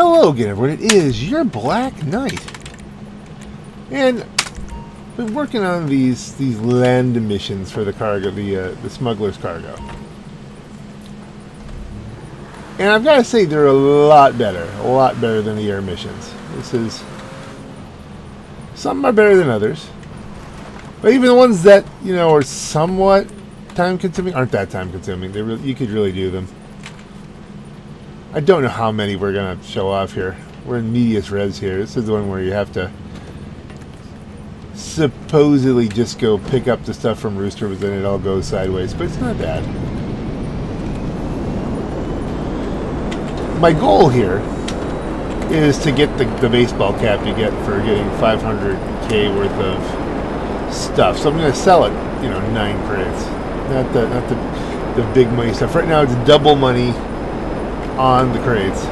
Hello again, everyone. It is your Black Knight. And been working on these these land missions for the cargo, the uh, the smuggler's cargo. And I've got to say, they're a lot better, a lot better than the air missions. This is some are better than others, but even the ones that you know are somewhat time-consuming aren't that time-consuming. They really, you could really do them. I don't know how many we're gonna show off here. We're in medias res here. This is the one where you have to supposedly just go pick up the stuff from Rooster, but then it all goes sideways. But it's not bad. My goal here is to get the, the baseball cap you get for getting 500k worth of stuff. So I'm going to sell it, you know, nine credits. Not the not the the big money stuff. Right now it's double money on the crates,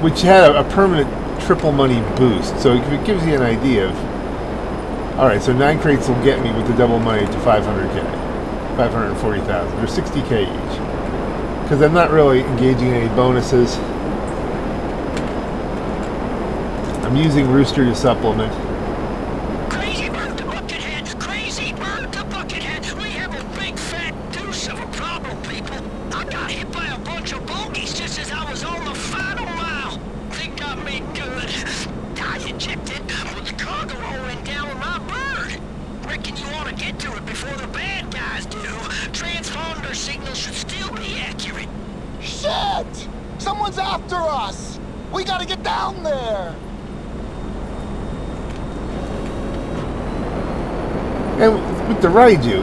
which had a, a, permanent triple money boost. So it gives you an idea of, all right, so nine crates will get me with the double money to 500k, 540,000. They're 60k each. Because I'm not really engaging in any bonuses. I'm using Rooster to supplement.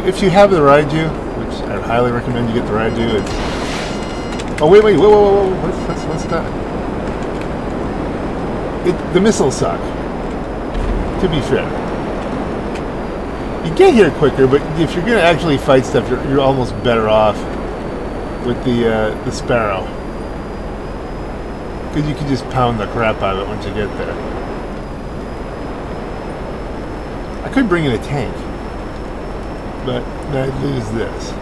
If you have the Raiju, which I highly recommend you get the Raiju, it's... Oh, wait, wait, whoa, whoa, whoa, whoa. Let's, let's, let's. It, the missiles suck, to be fair. You get here quicker, but if you're going to actually fight stuff, you're, you're almost better off with the, uh, the Sparrow. Because you can just pound the crap out of it once you get there. I could bring in a tank but I lose this.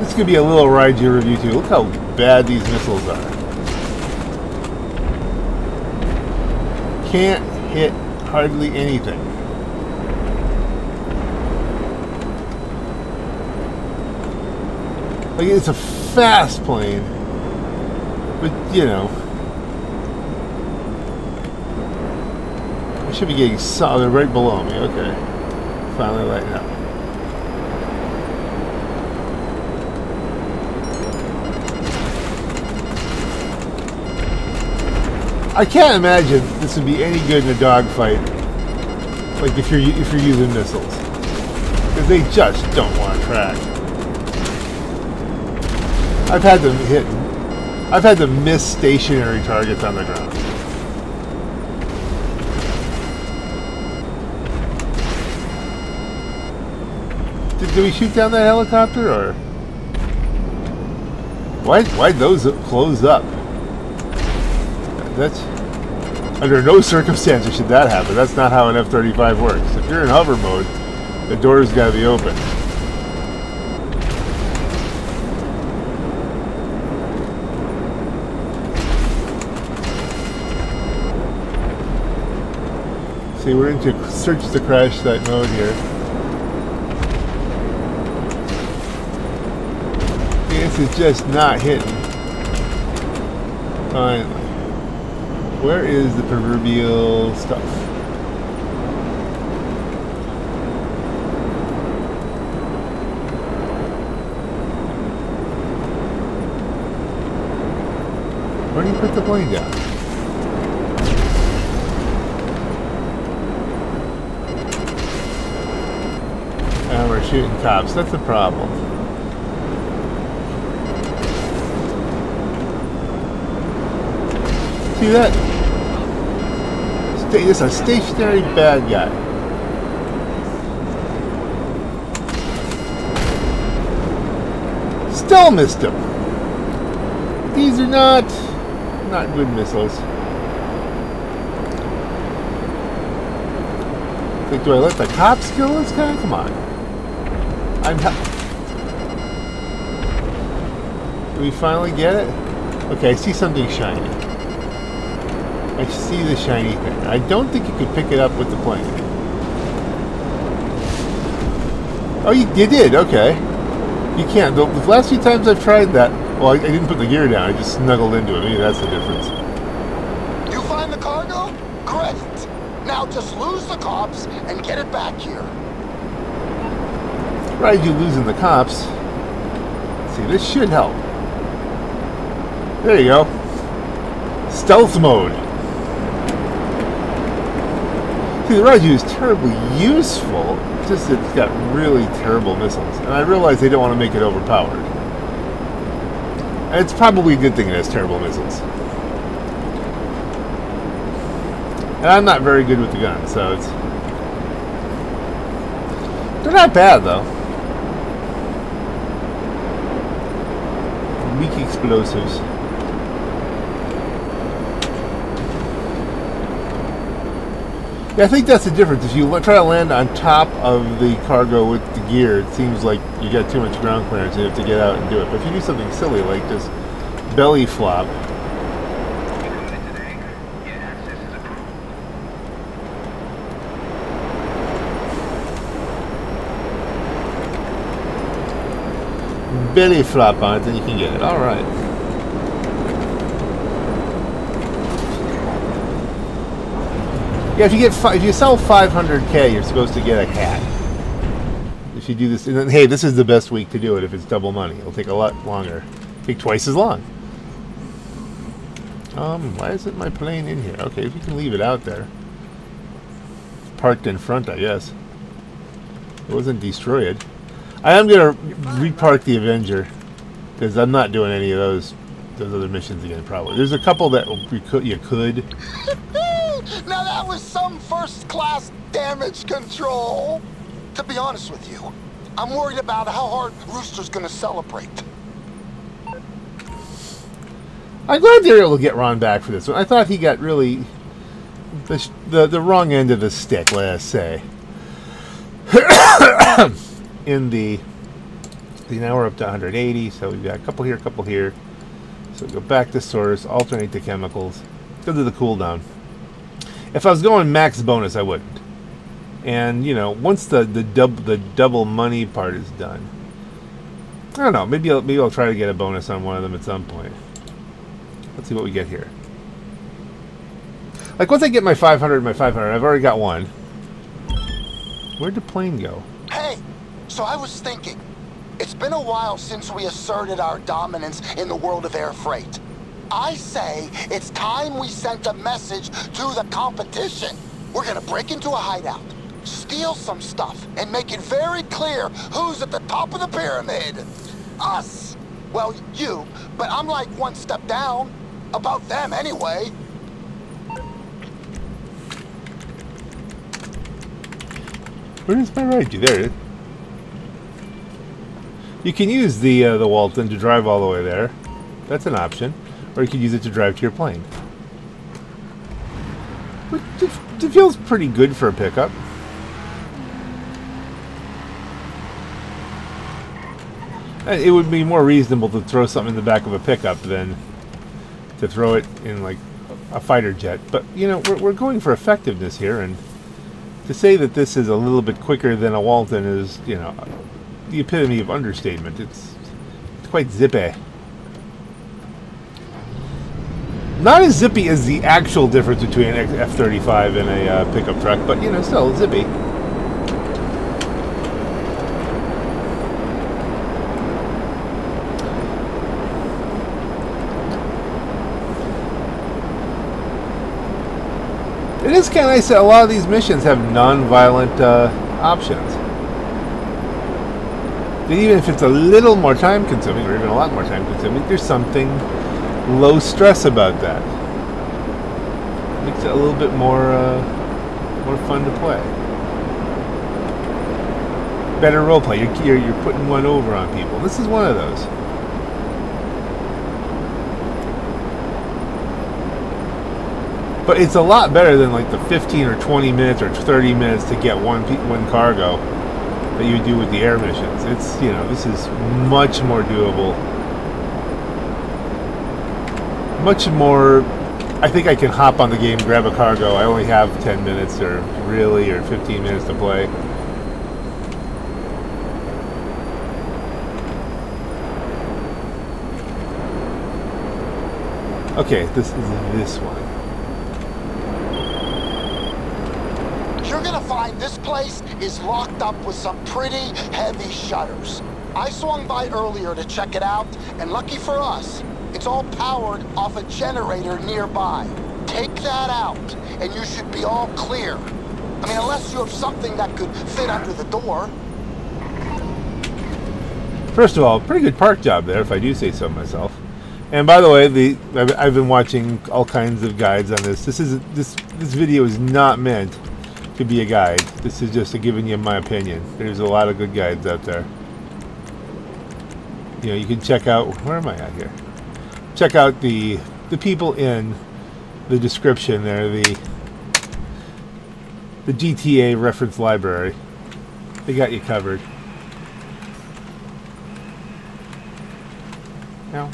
This could be a little Raiju review too. Look how bad these missiles are. Can't hit hardly anything. Like it's a fast plane, but you know, I should be getting. They're right below me. Okay. Finally lighting up. I can't imagine this would be any good in a dogfight. Like if you're if you're using missiles, because they just don't want to track. I've had them hit. I've had them miss stationary targets on the ground. Did, did we shoot down that helicopter, or why? Why those close up? That's under no circumstances should that happen. That's not how an F-35 works. If you're in hover mode, the door's got to be open. See, we're into search the crash site mode here. Is just not hitting. Finally. Where is the proverbial stuff? Where do you put the plane down? And ah, we're shooting cops. That's a problem. See that? It's a stationary bad guy. Still missed him. These are not not good missiles. Like, do I let the cops kill this guy? Come on. I'm. Do we finally get it? Okay, I see something shiny. I see the shiny thing. I don't think you could pick it up with the plane. Oh, you, you did? Okay. You can't. The, the last few times I've tried that, well, I, I didn't put the gear down. I just snuggled into it. Maybe that's the difference. You find the cargo? Great. Now just lose the cops and get it back here. Right, you losing the cops. see, this should help. There you go. Stealth mode. The Raiju is terribly useful, just it's got really terrible missiles. And I realize they don't want to make it overpowered. And it's probably a good thing it has terrible missiles. And I'm not very good with the gun, so it's... They're not bad, though. Weak explosives. Yeah, I think that's the difference. If you try to land on top of the cargo with the gear, it seems like you got too much ground clearance and you have to get out and do it. But if you do something silly like this belly flop, belly flop on it, then you can get it. All right. Yeah, if you get if you sell 500k, you're supposed to get a hat. If you do this, and then hey, this is the best week to do it. If it's double money, it'll take a lot longer. Take twice as long. Um, why isn't my plane in here? Okay, if you can leave it out there. Parked in front, I guess. It wasn't destroyed. I am gonna repark the Avenger because I'm not doing any of those those other missions again. Probably there's a couple that you could you could. That was some first-class damage control. To be honest with you, I'm worried about how hard Rooster's gonna celebrate. I'm glad they were able to get Ron back for this one. I thought he got really the the, the wrong end of the stick, let us say. In the now we're up to 180, so we've got a couple here, a couple here. So go back to source, alternate the chemicals, go to the cooldown. If I was going max bonus, I wouldn't. And you know, once the the double the double money part is done, I don't know. Maybe I'll, maybe I'll try to get a bonus on one of them at some point. Let's see what we get here. Like once I get my 500, my 500, I've already got one. Where'd the plane go? Hey, so I was thinking, it's been a while since we asserted our dominance in the world of air freight. I say it's time we sent a message to the competition. We're gonna break into a hideout, steal some stuff, and make it very clear who's at the top of the pyramid. Us. Well, you, but I'm like one step down. About them, anyway. Where is my right? There. You can use the uh, the Walton to drive all the way there. That's an option or you could use it to drive to your plane. It, it feels pretty good for a pickup. It would be more reasonable to throw something in the back of a pickup than to throw it in like a fighter jet. But you know, we're, we're going for effectiveness here, and to say that this is a little bit quicker than a Walton is, you know, the epitome of understatement. It's, it's quite zippy. Not as zippy as the actual difference between an F-35 and a uh, pickup truck, but, you know, still zippy. It is kind of nice that a lot of these missions have non-violent uh, options. even if it's a little more time consuming, or even a lot more time consuming, there's something low stress about that. Makes it a little bit more uh, more fun to play. Better roleplay. You're, you're you're putting one over on people. This is one of those. But it's a lot better than like the 15 or 20 minutes or 30 minutes to get one one cargo. that you do with the air missions. It's, you know, this is much more doable. Much more I think I can hop on the game, grab a cargo. I only have 10 minutes or really or 15 minutes to play. Okay, this is this one. You're gonna find this place is locked up with some pretty heavy shutters. I swung by earlier to check it out, and lucky for us, it's all powered off a generator nearby. Take that out, and you should be all clear. I mean, unless you have something that could fit under the door. First of all, pretty good park job there, if I do say so myself. And by the way, the I've, I've been watching all kinds of guides on this. This is this this video is not meant to be a guide. This is just a giving you my opinion. There's a lot of good guides out there. You know, you can check out where am I at here? Check out the the people in the description there, the the GTA reference library. They got you covered. Now.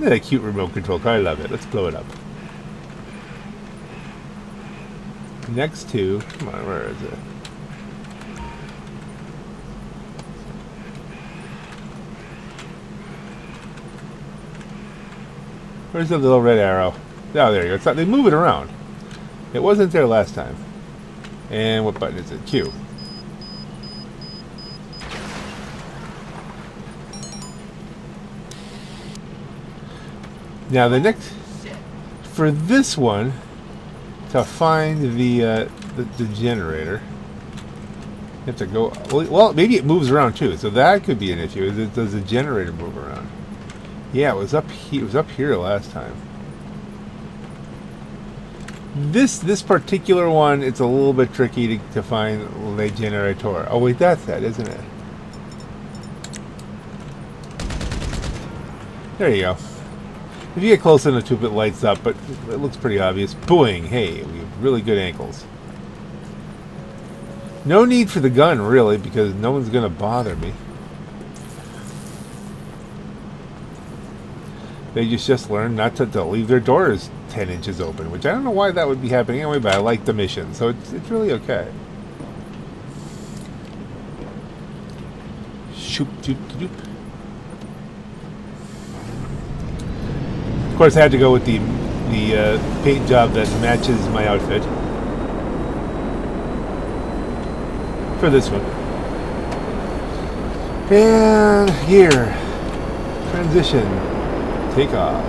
That cute remote control car? I love it. Let's blow it up. Next to... Come on, where is it? Where's the little red arrow? Oh, there you go. It's not, they move it around. It wasn't there last time. And what button is it? Q. Now the next, for this one, to find the, uh, the, the generator, you have to go, well, maybe it moves around too, so that could be an issue. Is it, does the generator move around? Yeah, it was up here, it was up here last time. This this particular one, it's a little bit tricky to, to find Le Generator. Oh wait, that's that, isn't it? There you go. If you get close enough to it, it lights up, but it looks pretty obvious. Booing! Hey, we have really good ankles. No need for the gun, really, because no one's going to bother me. They just just learned not to, to leave their doors 10 inches open, which I don't know why that would be happening anyway, but I like the mission, so it's, it's really okay. Shoop, doop, doop. Of course, I had to go with the the uh, paint job that matches my outfit for this one. And here, transition, take off.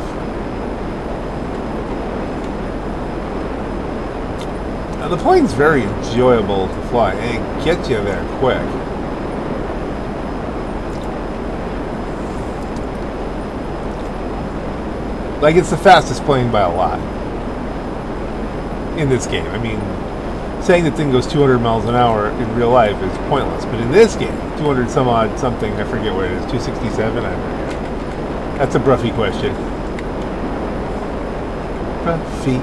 Now the plane's very enjoyable to fly, and it gets you there quick. Like, it's the fastest plane by a lot. In this game. I mean, saying the thing goes 200 miles an hour in real life is pointless. But in this game, 200 some odd something, I forget what it is, 267? I forget. That's a Broughy question. Broughy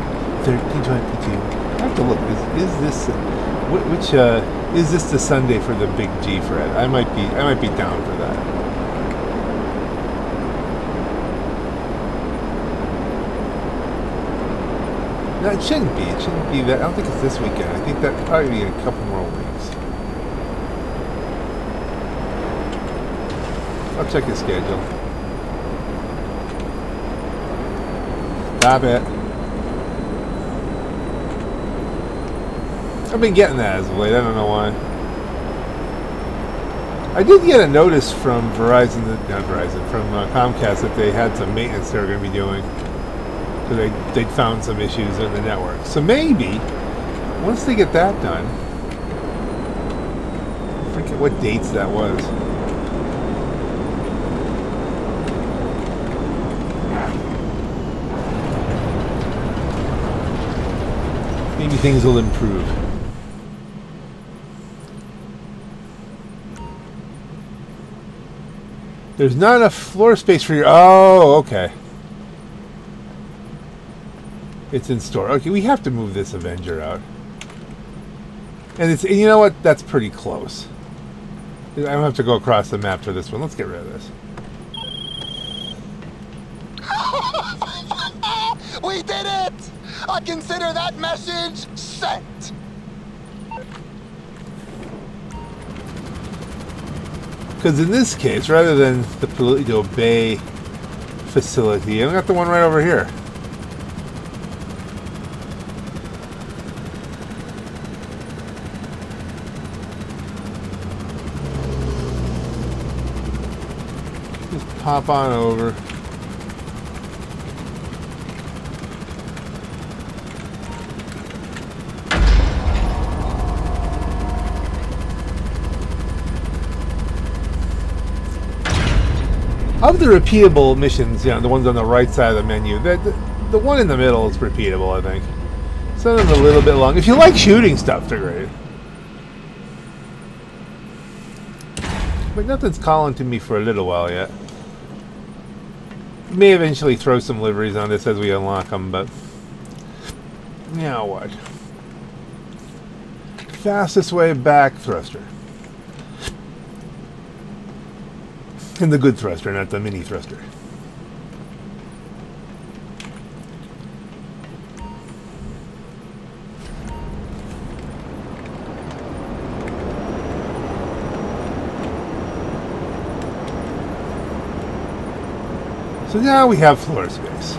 1322. I have to look. Is, is this which uh, is this the Sunday for the Big G Fred? I might be I might be down for that. No, it shouldn't be. It shouldn't be that. I don't think it's this weekend. I think that probably be a couple more weeks. I'll check the schedule. Stop it. I've been getting that as of late. I don't know why. I did get a notice from Verizon, not Verizon, from uh, Comcast that they had some maintenance they were going to be doing. because they, they'd found some issues in the network. So maybe, once they get that done, I forget what dates that was. Maybe things will improve. There's not enough floor space for your... Oh, okay. It's in store. Okay, we have to move this Avenger out. And it's and you know what? That's pretty close. I don't have to go across the map for this one. Let's get rid of this. we did it! I consider that message sent. Because in this case, rather than the Paleto Bay facility, I've got the one right over here. Just pop on over. Of the repeatable missions, you know, the ones on the right side of the menu, the, the, the one in the middle is repeatable, I think. Some of them a little bit long. If you like shooting stuff, they're great. But nothing's calling to me for a little while yet. May eventually throw some liveries on this as we unlock them, but... Now what? Fastest way back, thruster. And the good thruster, not the mini thruster. So now we have floor space.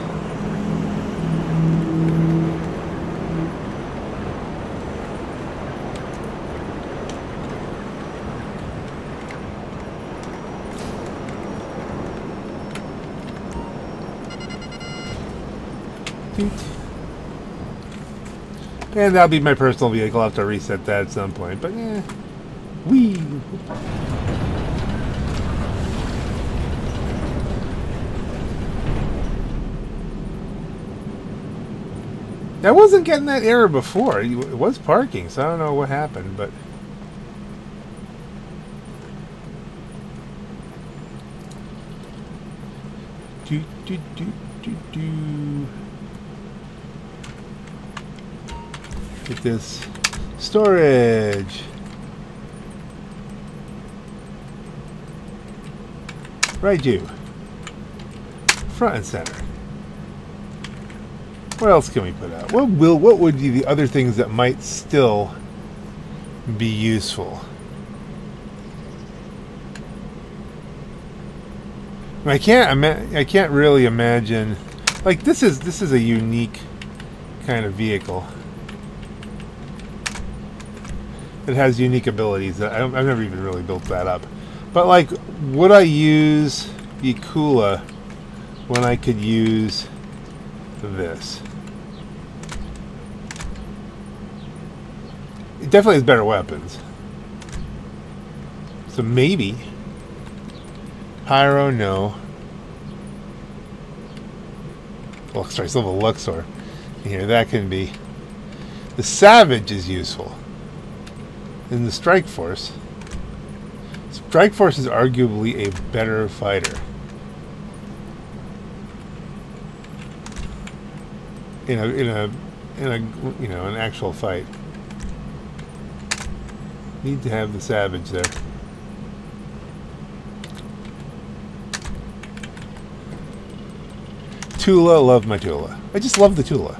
And that'll be my personal vehicle. I'll have to reset that at some point. But yeah. Wee. I wasn't getting that error before. It was parking, so I don't know what happened, but... Do, do, do, do, do. Get this storage. Right, you. Front and center. What else can we put out? What will what would be the other things that might still be useful? I can't I can't really imagine like this is this is a unique kind of vehicle. It has unique abilities. I have never even really built that up. But like, would I use the Kula when I could use this? It definitely has better weapons. So maybe. Pyro, no. Luxor, I still have a Luxor. Here, that can be. The Savage is useful in the Strike Force. Strike Force is arguably a better fighter. In a in a in a you know an actual fight. Need to have the Savage there. Tula, love my Tula. I just love the Tula.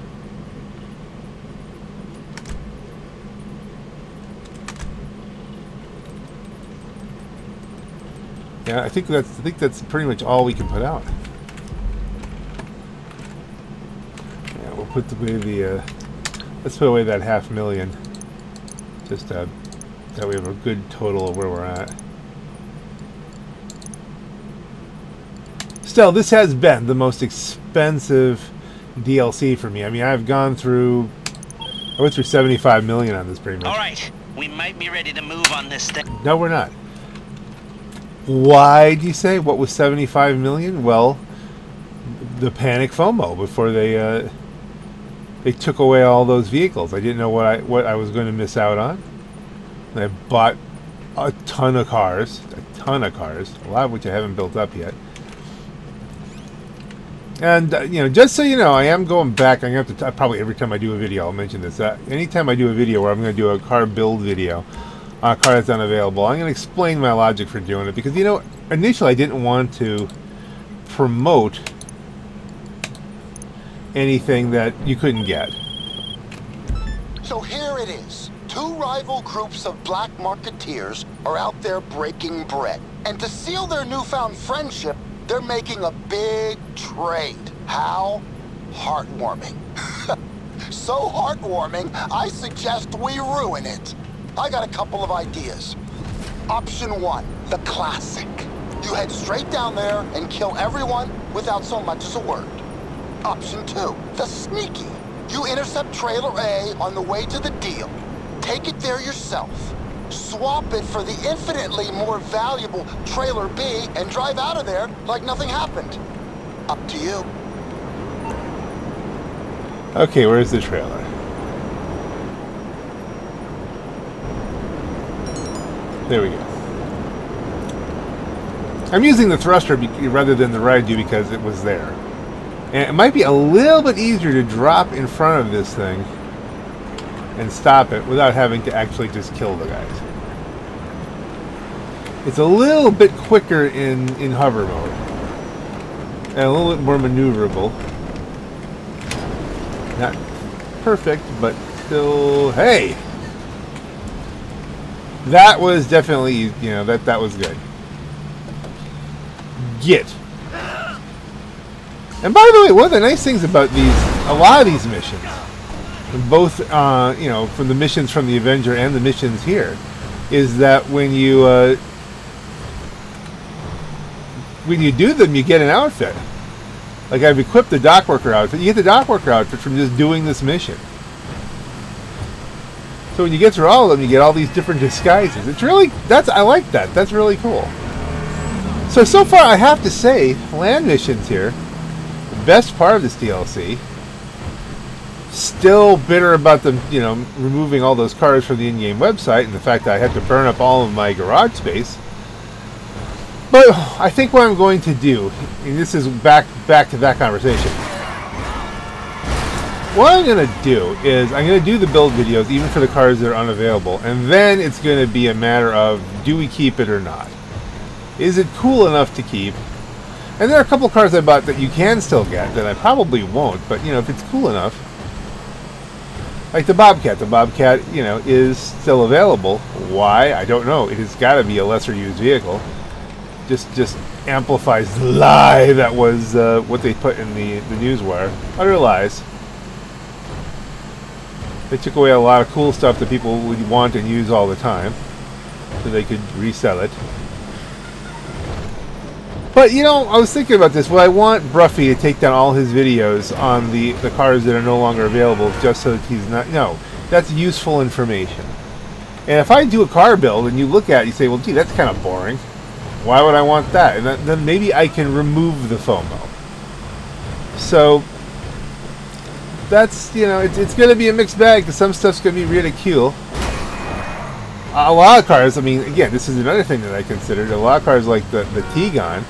Yeah, I think that's I think that's pretty much all we can put out. Yeah, we'll put away the uh, let's put away that half million. Just uh, that we have a good total of where we're at. Still, this has been the most expensive DLC for me. I mean, I've gone through I went through 75 million on this pretty much. All right, we might be ready to move on this thing. No, we're not. Why do you say? What was 75 million? Well, the panic FOMO before they uh, they took away all those vehicles. I didn't know what I what I was going to miss out on. And I bought a ton of cars, a ton of cars, a lot of which I haven't built up yet. And uh, you know, just so you know, I am going back. I'm going to have to probably every time I do a video, I'll mention this. Uh, anytime I do a video where I'm going to do a car build video, Uh, on a car that's unavailable. I'm going to explain my logic for doing it because, you know, initially I didn't want to promote anything that you couldn't get. So here it is. Two rival groups of black marketeers are out there breaking bread. And to seal their newfound friendship, they're making a big trade. How heartwarming. so heartwarming, I suggest we ruin it. I got a couple of ideas. Option one, the classic. You head straight down there and kill everyone without so much as a word. Option two, the sneaky. You intercept trailer A on the way to the deal. Take it there yourself. Swap it for the infinitely more valuable trailer B and drive out of there like nothing happened. Up to you. Okay, where's the trailer? There we go. I'm using the thruster rather than the do because it was there. And it might be a little bit easier to drop in front of this thing and stop it without having to actually just kill the guys. It's a little bit quicker in, in hover mode. And a little bit more maneuverable. Not perfect, but still, hey! That was definitely, you know, that, that was good. Get. And by the way, one of the nice things about these, a lot of these missions, both, uh, you know, from the missions from the Avenger and the missions here, is that when you, uh, when you do them, you get an outfit. Like I've equipped the dock worker outfit. You get the dock worker outfit from just doing this mission. So when you get through all of them, you get all these different disguises. It's really that's I like that. That's really cool. So so far, I have to say, land missions here, the best part of this DLC. Still bitter about them, you know, removing all those cars from the in-game website and the fact that I had to burn up all of my garage space. But I think what I'm going to do, and this is back back to that conversation what I'm going to do is I'm going to do the build videos even for the cars that are unavailable and then it's going to be a matter of do we keep it or not. Is it cool enough to keep? And there are a couple cars I bought that you can still get that I probably won't, but you know, if it's cool enough. Like the Bobcat. The Bobcat, you know, is still available. Why? I don't know. It has got to be a lesser used vehicle. Just just amplifies the lie that was uh, what they put in the, the newswire. Utter lies. They took away a lot of cool stuff that people would want and use all the time. So they could resell it. But, you know, I was thinking about this. Would I want Broughy to take down all his videos on the, the cars that are no longer available just so that he's not... No. That's useful information. And if I do a car build and you look at it, you say, well, gee, that's kind of boring. Why would I want that? And then maybe I can remove the FOMO. So that's you know it's, it's going to be a mixed bag because some stuff's going to be ridiculed. Uh, a lot of cars, I mean, again, this is another thing that I considered. A lot of cars like the the Tigon,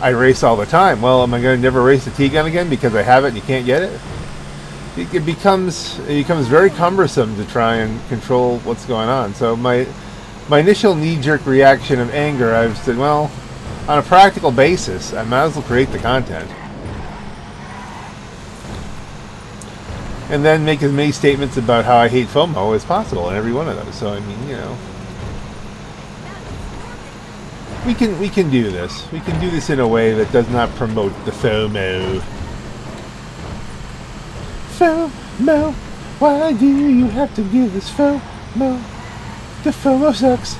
I race all the time. Well, am I going to never race the Tigon again because I have it and you can't get it? It, it becomes it becomes very cumbersome to try and control what's going on. So my my initial knee-jerk reaction of anger, I've said, well, on a practical basis, I might as well create the content. And then make as many statements about how I hate FOMO as possible in every one of those. So I mean, you know, we can we can do this. We can do this in a way that does not promote the FOMO. FOMO, why do you have to give this FOMO? The FOMO sucks.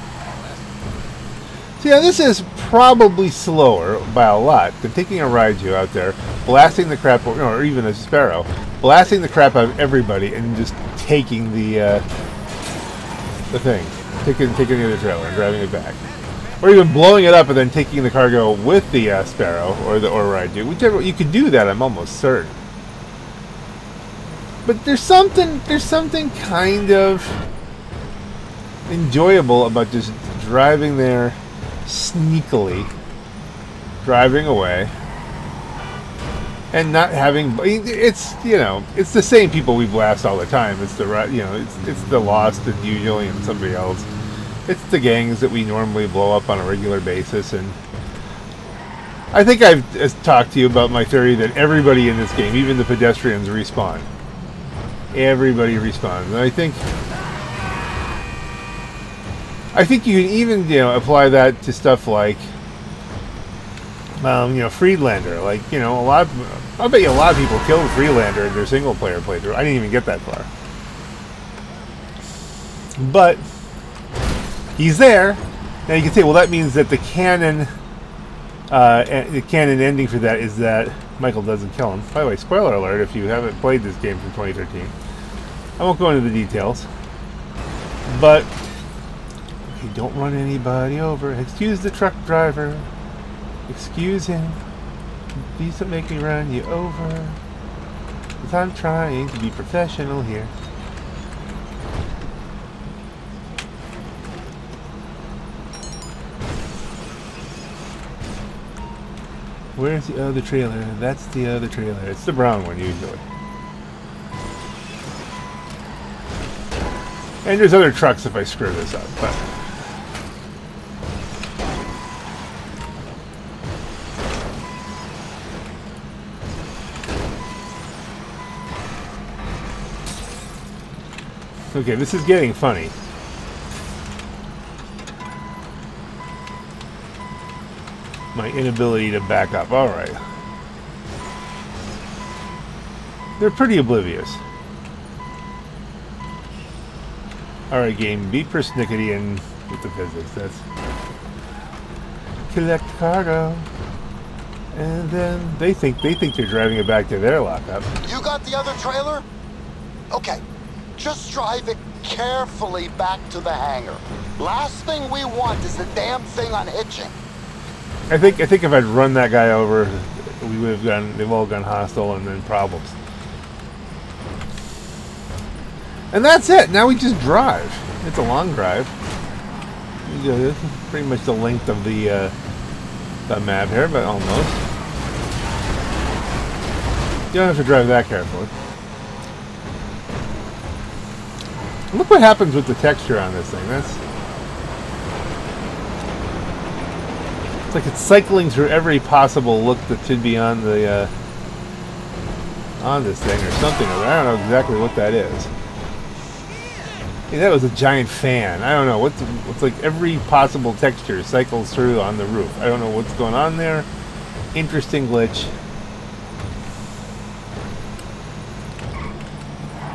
So yeah, this is probably slower by a lot than taking a Raiju out there, blasting the crap, or, or even a sparrow, blasting the crap out of everybody, and just taking the uh, the thing, taking taking the other trailer and driving it back, or even blowing it up and then taking the cargo with the uh, sparrow or the or you, whichever you could do that. I'm almost certain. But there's something there's something kind of enjoyable about just driving there sneakily driving away and not having it's you know it's the same people we blast all the time. It's the you know it's it's the lost and usually and somebody else. It's the gangs that we normally blow up on a regular basis, and I think I've uh, talked to you about my theory that everybody in this game, even the pedestrians, respawn. Everybody respawns, and I think I think you can even you know apply that to stuff like um, you know Friedlander. Like you know a lot. Of, I bet you a lot of people killed Friedlander in their single player playthrough. I didn't even get that far, but he's there. Now you can say, well, that means that the canon, uh, the canon ending for that is that Michael doesn't kill him. By the way, spoiler alert: if you haven't played this game from 2013, I won't go into the details, but okay, don't run anybody over. Excuse the truck driver. Excuse him. Please don't make me run you over. Because I'm trying to be professional here. Where's the other trailer? That's the other trailer. It's the brown one usually. And there's other trucks if I screw this up, but... Okay, this is getting funny. My inability to back up. Alright. They're pretty oblivious. Alright, game. Be persnickety and with the physics. That's... Collect cargo. And then they think they think they're driving it back to their lockup. You got the other trailer? Okay, just drive it carefully back to the hangar. Last thing we want is the damn thing unhitching. I think I think if I'd run that guy over, we would have gone. They've all gone hostile and then problems. And that's it. Now we just drive. It's a long drive. Pretty much the length of the uh, the map here, but almost. You don't have to drive that carefully. Look what happens with the texture on this thing. That's it's like it's cycling through every possible look that should be on the uh, on this thing or something. I don't know exactly what that is. Hey, that was a giant fan. I don't know what's what's like every possible texture cycles through on the roof. I don't know what's going on there. Interesting glitch.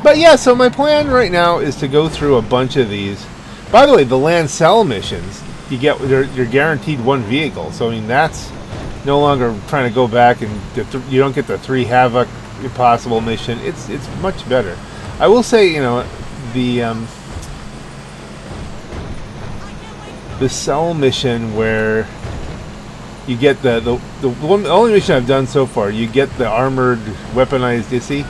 But yeah, so my plan right now is to go through a bunch of these. By the way, the land sell missions, you get you're, you're guaranteed one vehicle. So I mean that's no longer trying to go back and you don't get the three havoc impossible mission. It's it's much better. I will say, you know, the um, the sell mission where you get the the, the one the only mission I've done so far, you get the armored weaponized ISI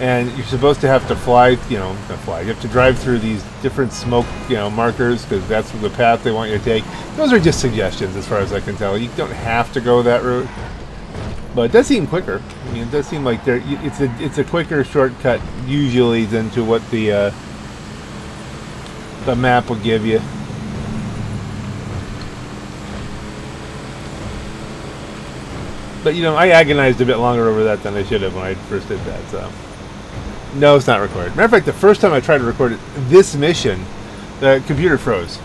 and you're supposed to have to fly, you know, fly. You have to drive through these different smoke, you know, markers because that's the path they want you to take. Those are just suggestions, as far as I can tell. You don't have to go that route, but it does seem quicker. I mean, it does seem like there. It's a it's a quicker shortcut usually than to what the uh, the map will give you. But you know, I agonized a bit longer over that than I should have when I first did that. So. No, it's not recorded. Matter of fact, the first time I tried to record it, this mission, the computer froze.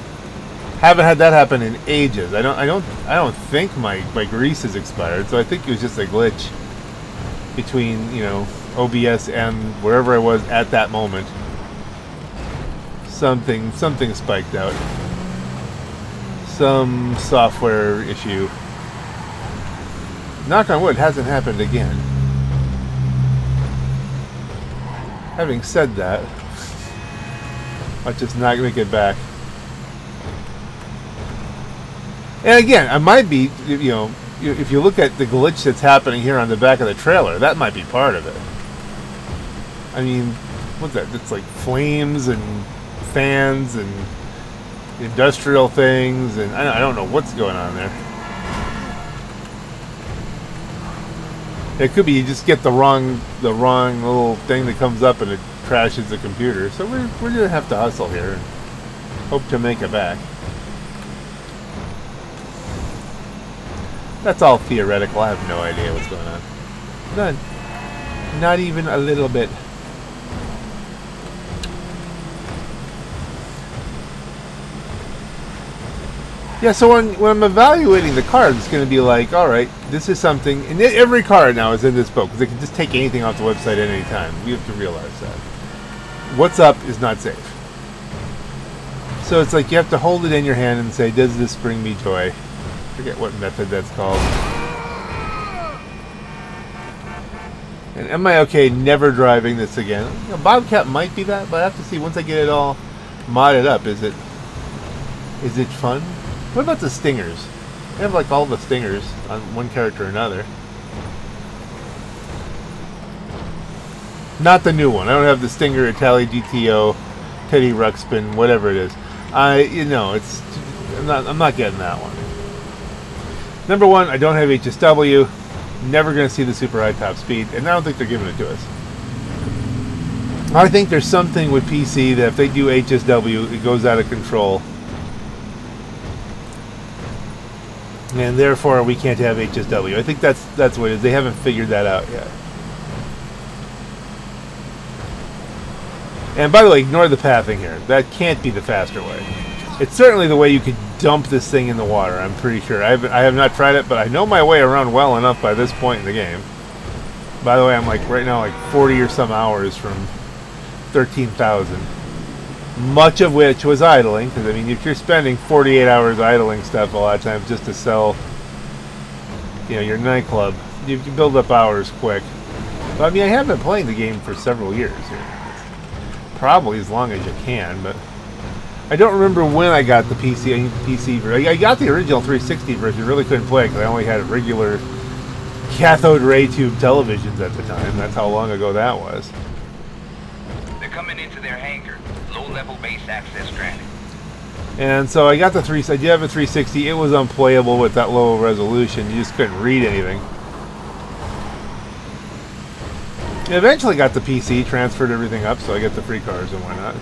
Haven't had that happen in ages. I don't. I don't. I don't think my my grease has expired. So I think it was just a glitch between you know OBS and wherever I was at that moment. Something something spiked out. Some software issue. Knock on wood, hasn't happened again. Having said that, I'm just not going to get back. And again, I might be, you know, if you look at the glitch that's happening here on the back of the trailer, that might be part of it. I mean, what's that? It's like flames and fans and industrial things, and I don't know what's going on there. It could be you just get the wrong the wrong little thing that comes up and it crashes the computer. So we're we're gonna have to hustle here. And hope to make it back. That's all theoretical. I have no idea what's going on. None. Not even a little bit. Yeah, so when, when I'm evaluating the card, it's going to be like, all right, this is something, and every card now is in this book because they can just take anything off the website at any time. We have to realize that. What's up is not safe. So it's like you have to hold it in your hand and say, does this bring me joy? forget what method that's called. And am I okay never driving this again? You know, Bobcat might be that, but I have to see once I get it all modded up. Is it is it fun? What about the stingers? I have like all the stingers on one character or another. Not the new one. I don't have the Stinger Italia GTO, Teddy Ruxpin, whatever it is. I, you know, it's. I'm not. I'm not getting that one. Number one, I don't have HSW. Never going to see the super high top speed, and I don't think they're giving it to us. I think there's something with PC that if they do HSW, it goes out of control. And therefore, we can't have HSW. I think that's that's what it is. They haven't figured that out yet. And by the way, ignore the pathing here. That can't be the faster way. It's certainly the way you could dump this thing in the water, I'm pretty sure. I, have I have not tried it, but I know my way around well enough by this point in the game. By the way, I'm like right now like 40 or some hours from 13,000. Much of which was idling, because I mean, if you're spending 48 hours idling stuff a lot of times just to sell, you know, your nightclub, you can build up hours quick. But I mean, I have been playing the game for several years. Probably as long as you can, but I don't remember when I got the PC PC version. I got the original 360 version. Really couldn't play because I only had regular cathode ray tube televisions at the time. That's how long ago that was. They're coming into their hangar. Low-level base access granted. And so I got the three. I did have a 360. It was unplayable with that low resolution. You just couldn't read anything. eventually got the PC, transferred everything up, so I get the free cars and why not.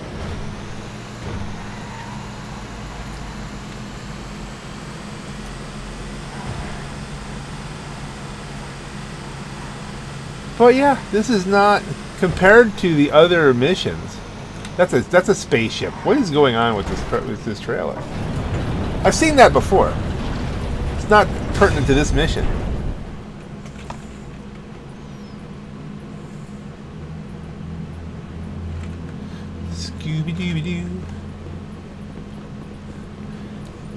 But yeah, this is not compared to the other missions. That's a that's a spaceship. What is going on with this with this trailer? I've seen that before. It's not pertinent to this mission. Scooby Dooby Doo.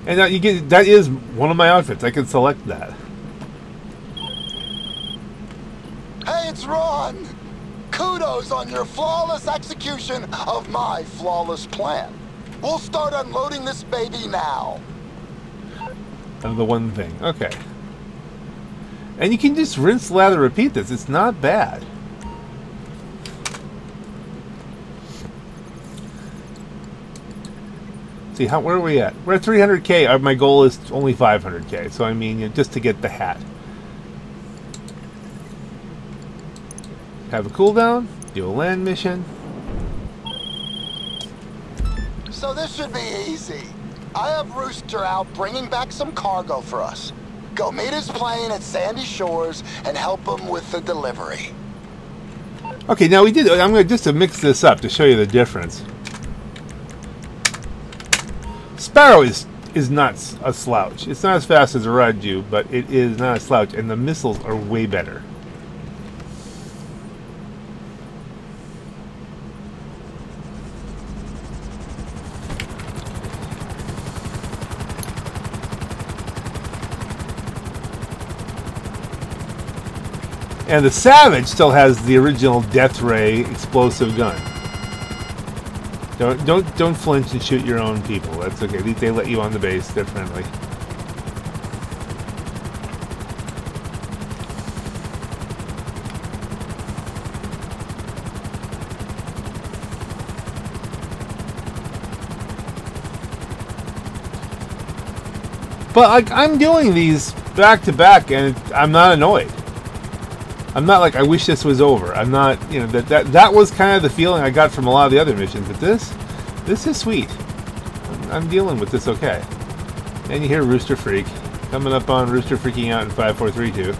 And now you get that is one of my outfits. I can select that. Hey, it's Ron! Kudos on your flawless execution of my flawless plan. We'll start unloading this baby now. And the one thing. Okay. And you can just rinse, lather, repeat this. It's not bad. See, how where are we at? We're at 300k. Uh, my goal is only 500k. So, I mean, just to get the hat. Have a cooldown, do a land mission. So this should be easy. I have Rooster out bringing back some cargo for us. Go meet his plane at Sandy Shores and help him with the delivery. Okay, now we did. I'm going to just to mix this up to show you the difference. Sparrow is is not a slouch. It's not as fast as a Raiju, but it is not a slouch, and the missiles are way better. And the Savage still has the original Death Ray explosive gun. Don't don't don't flinch and shoot your own people. That's okay. They, they let you on the base. They're friendly. But like I'm doing these back to back, and I'm not annoyed. I'm not like I wish this was over. I'm not, you know, that that that was kind of the feeling I got from a lot of the other missions. But this, this is sweet. I'm dealing with this okay. And you hear Rooster Freak coming up on Rooster freaking out in five, four, three, two.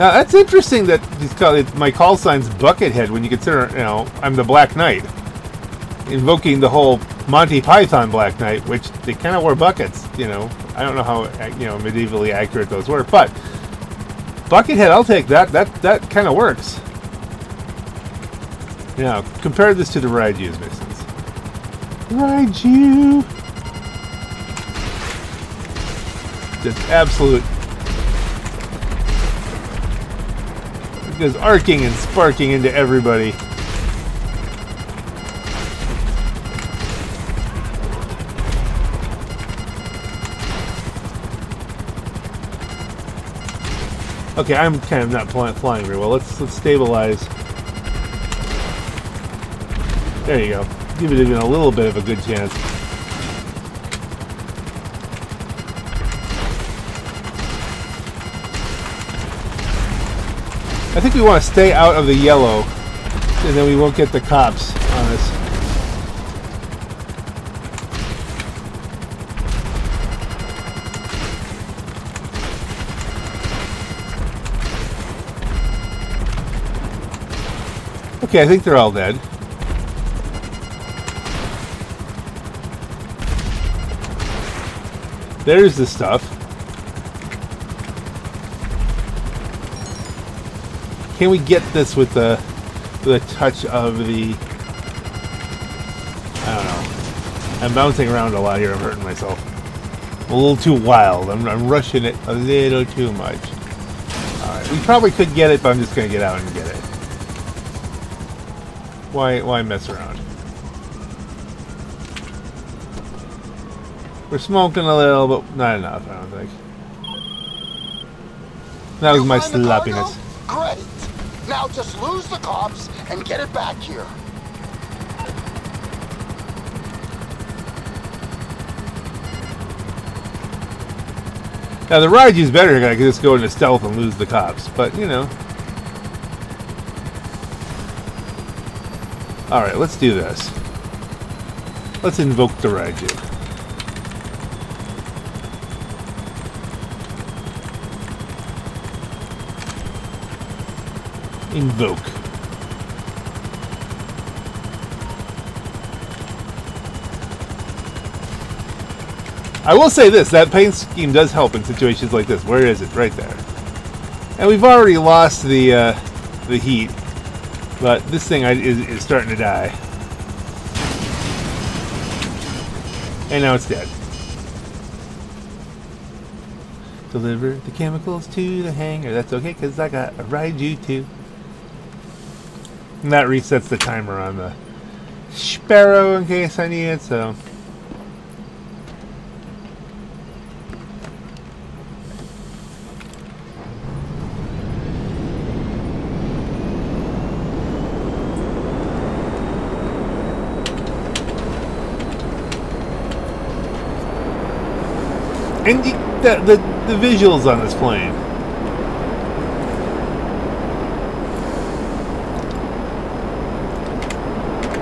Now that's interesting that he's called, my call sign's Buckethead when you consider, you know, I'm the Black Knight. Invoking the whole Monty Python Black Knight, which they kind of wore buckets, you know. I don't know how, uh, you know, medievally accurate those were, but Buckethead, I'll take that. That that kind of works. Now, compare this to the Raiju's missions. Raiju! Just absolute goes arcing and sparking into everybody. Okay, I'm kind of not flying, flying very well. Let's let's stabilize. There you go. Give it even a little bit of a good chance. I think we want to stay out of the yellow, and then we won't get the cops on us. Okay, I think they're all dead. There's the stuff. Can we get this with the a touch of the I don't know. I'm bouncing around a lot here, I'm hurting myself. a little too wild. I'm, I'm rushing it a little too much. Alright, we probably could get it, but I'm just gonna get out and get it. Why why mess around? We're smoking a little, but not enough, I don't think. That was my the sloppiness. Great. Now just lose the cops and get it back here. Now the Raiju's better. I could just go into stealth and lose the cops, but you know. All right, let's do this. Let's invoke the Raiju. Invoke. I will say this, that paint scheme does help in situations like this. Where is it? Right there. And we've already lost the uh, the heat, but this thing is, is starting to die. And now it's dead. Deliver the chemicals to the hangar. That's okay, because I got a Raiju too. And that resets the timer on the Sparrow in case I need it, so... And the, the the visuals on this plane.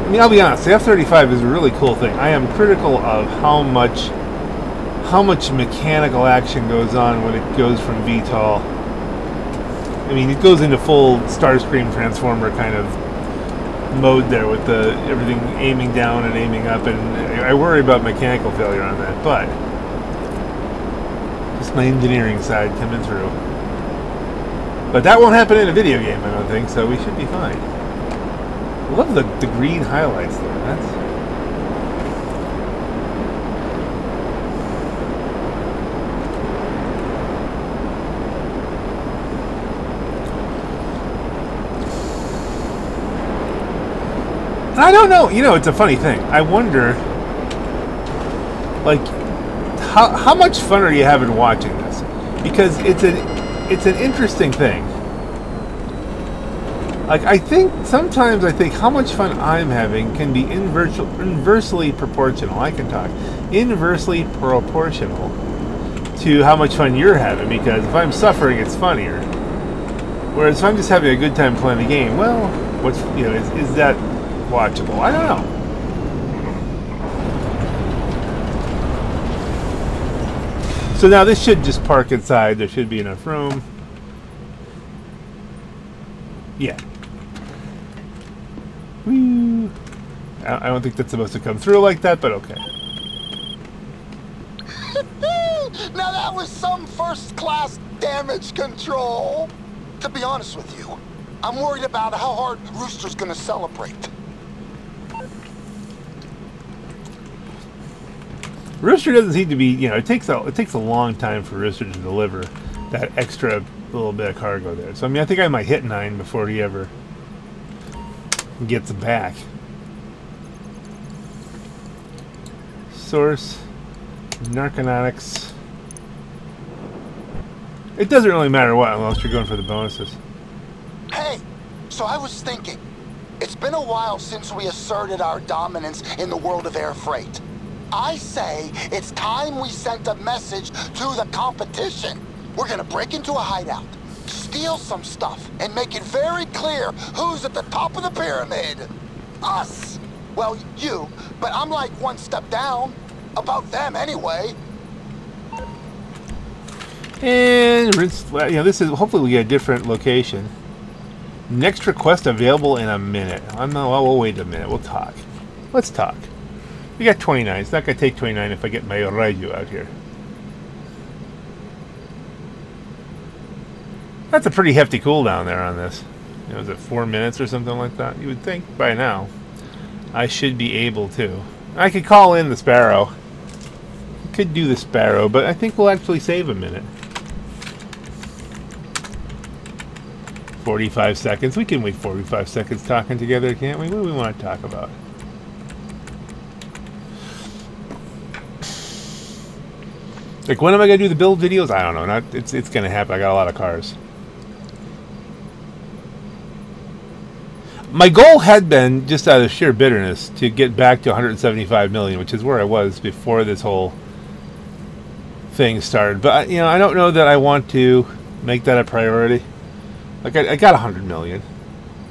I mean, I'll be honest. The F-35 is a really cool thing. I am critical of how much how much mechanical action goes on when it goes from VTOL. I mean, it goes into full Starscream Transformer kind of mode there with the everything aiming down and aiming up, and I worry about mechanical failure on that, but just my engineering side coming through. But that won't happen in a video game, I don't think, so we should be fine. I love the, the green highlights there. That's I don't know. You know, it's a funny thing. I wonder like how how much fun are you having watching this? Because it's an it's an interesting thing. Like I think sometimes I think how much fun I'm having can be inversely inversely proportional. I can talk inversely proportional to how much fun you're having because if I'm suffering, it's funnier. Whereas if I'm just having a good time playing the game, well, what's you know is, is that watchable? I don't know. So now this should just park inside. There should be enough room. Yeah. I don't think that's supposed to come through like that, but okay. now that was some first class damage control. To be honest with you, I'm worried about how hard Rooster's gonna celebrate. Rooster doesn't seem to be, you know, it takes a it takes a long time for Rooster to deliver that extra little bit of cargo there. So I mean, I think I might hit nine before he ever gets back. Source, narcotics. It doesn't really matter what unless you're going for the bonuses. Hey, so I was thinking, it's been a while since we asserted our dominance in the world of air freight. I say it's time we sent a message to the competition. We're gonna break into a hideout, steal some stuff, and make it very clear who's at the top of the pyramid. Us. Well, you, but I'm like one step down. About them, anyway. And rinse, you know, this is hopefully we get a different location. Next request available in a minute. I'm not, well, we'll wait a minute. We'll talk. Let's talk. We got 29. It's not going to take 29 if I get my radio out here. That's a pretty hefty cooldown there on this. You know, is it four minutes or something like that? You would think by now I should be able to. I could call in the Sparrow. Could do the Sparrow, but I think we'll actually save a minute. 45 seconds. We can wait 45 seconds talking together, can't we? What do we want to talk about? Like, when am I going to do the build videos? I don't know. Not, it's it's going to happen. I got a lot of cars. My goal had been, just out of sheer bitterness, to get back to 175 million, which is where I was before this whole thing started. But, you know, I don't know that I want to make that a priority. Like, I, I got 100 million.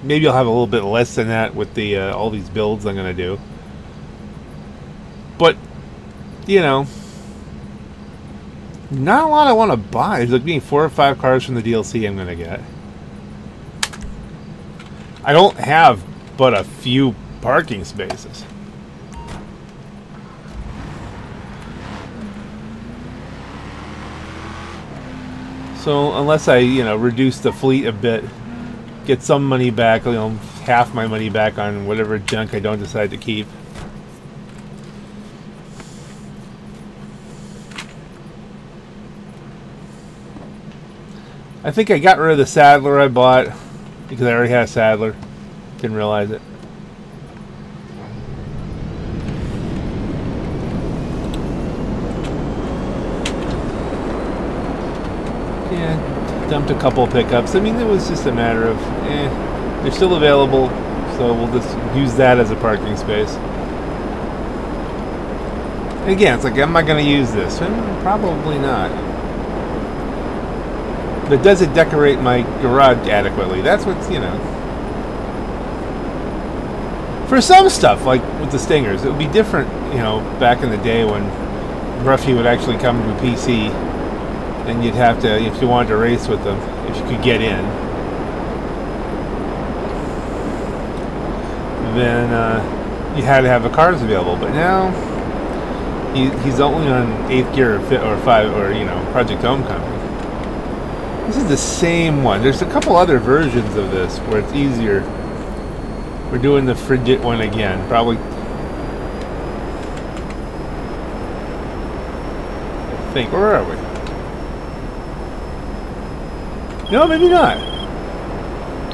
Maybe I'll have a little bit less than that with the uh, all these builds I'm going to do. But, you know, not a lot I want to buy. There's like being four or five cars from the DLC I'm going to get. I don't have but a few parking spaces. So unless I, you know, reduce the fleet a bit, get some money back, you know, half my money back on whatever junk I don't decide to keep. I think I got rid of the Saddler I bought because I already had a Saddler. Didn't realize it. Yeah, dumped a couple pickups. I mean, it was just a matter of, eh, they're still available, so we'll just use that as a parking space. Again, it's like, am I going to use this? Probably not. But does it decorate my garage adequately? That's what's, you know. For some stuff, like with the Stingers, it would be different, you know, back in the day when Broughy would actually come to a PC and you'd have to, if you wanted to race with them, if you could get in, then uh, you had to have the cars available. But now, he, he's only on 8th gear or, fi- or 5, or, you know, Project Homecoming. This is the same one. There's a couple other versions of this where it's easier. We're doing the frigid one again. Probably. I think. Where are we? No, maybe not.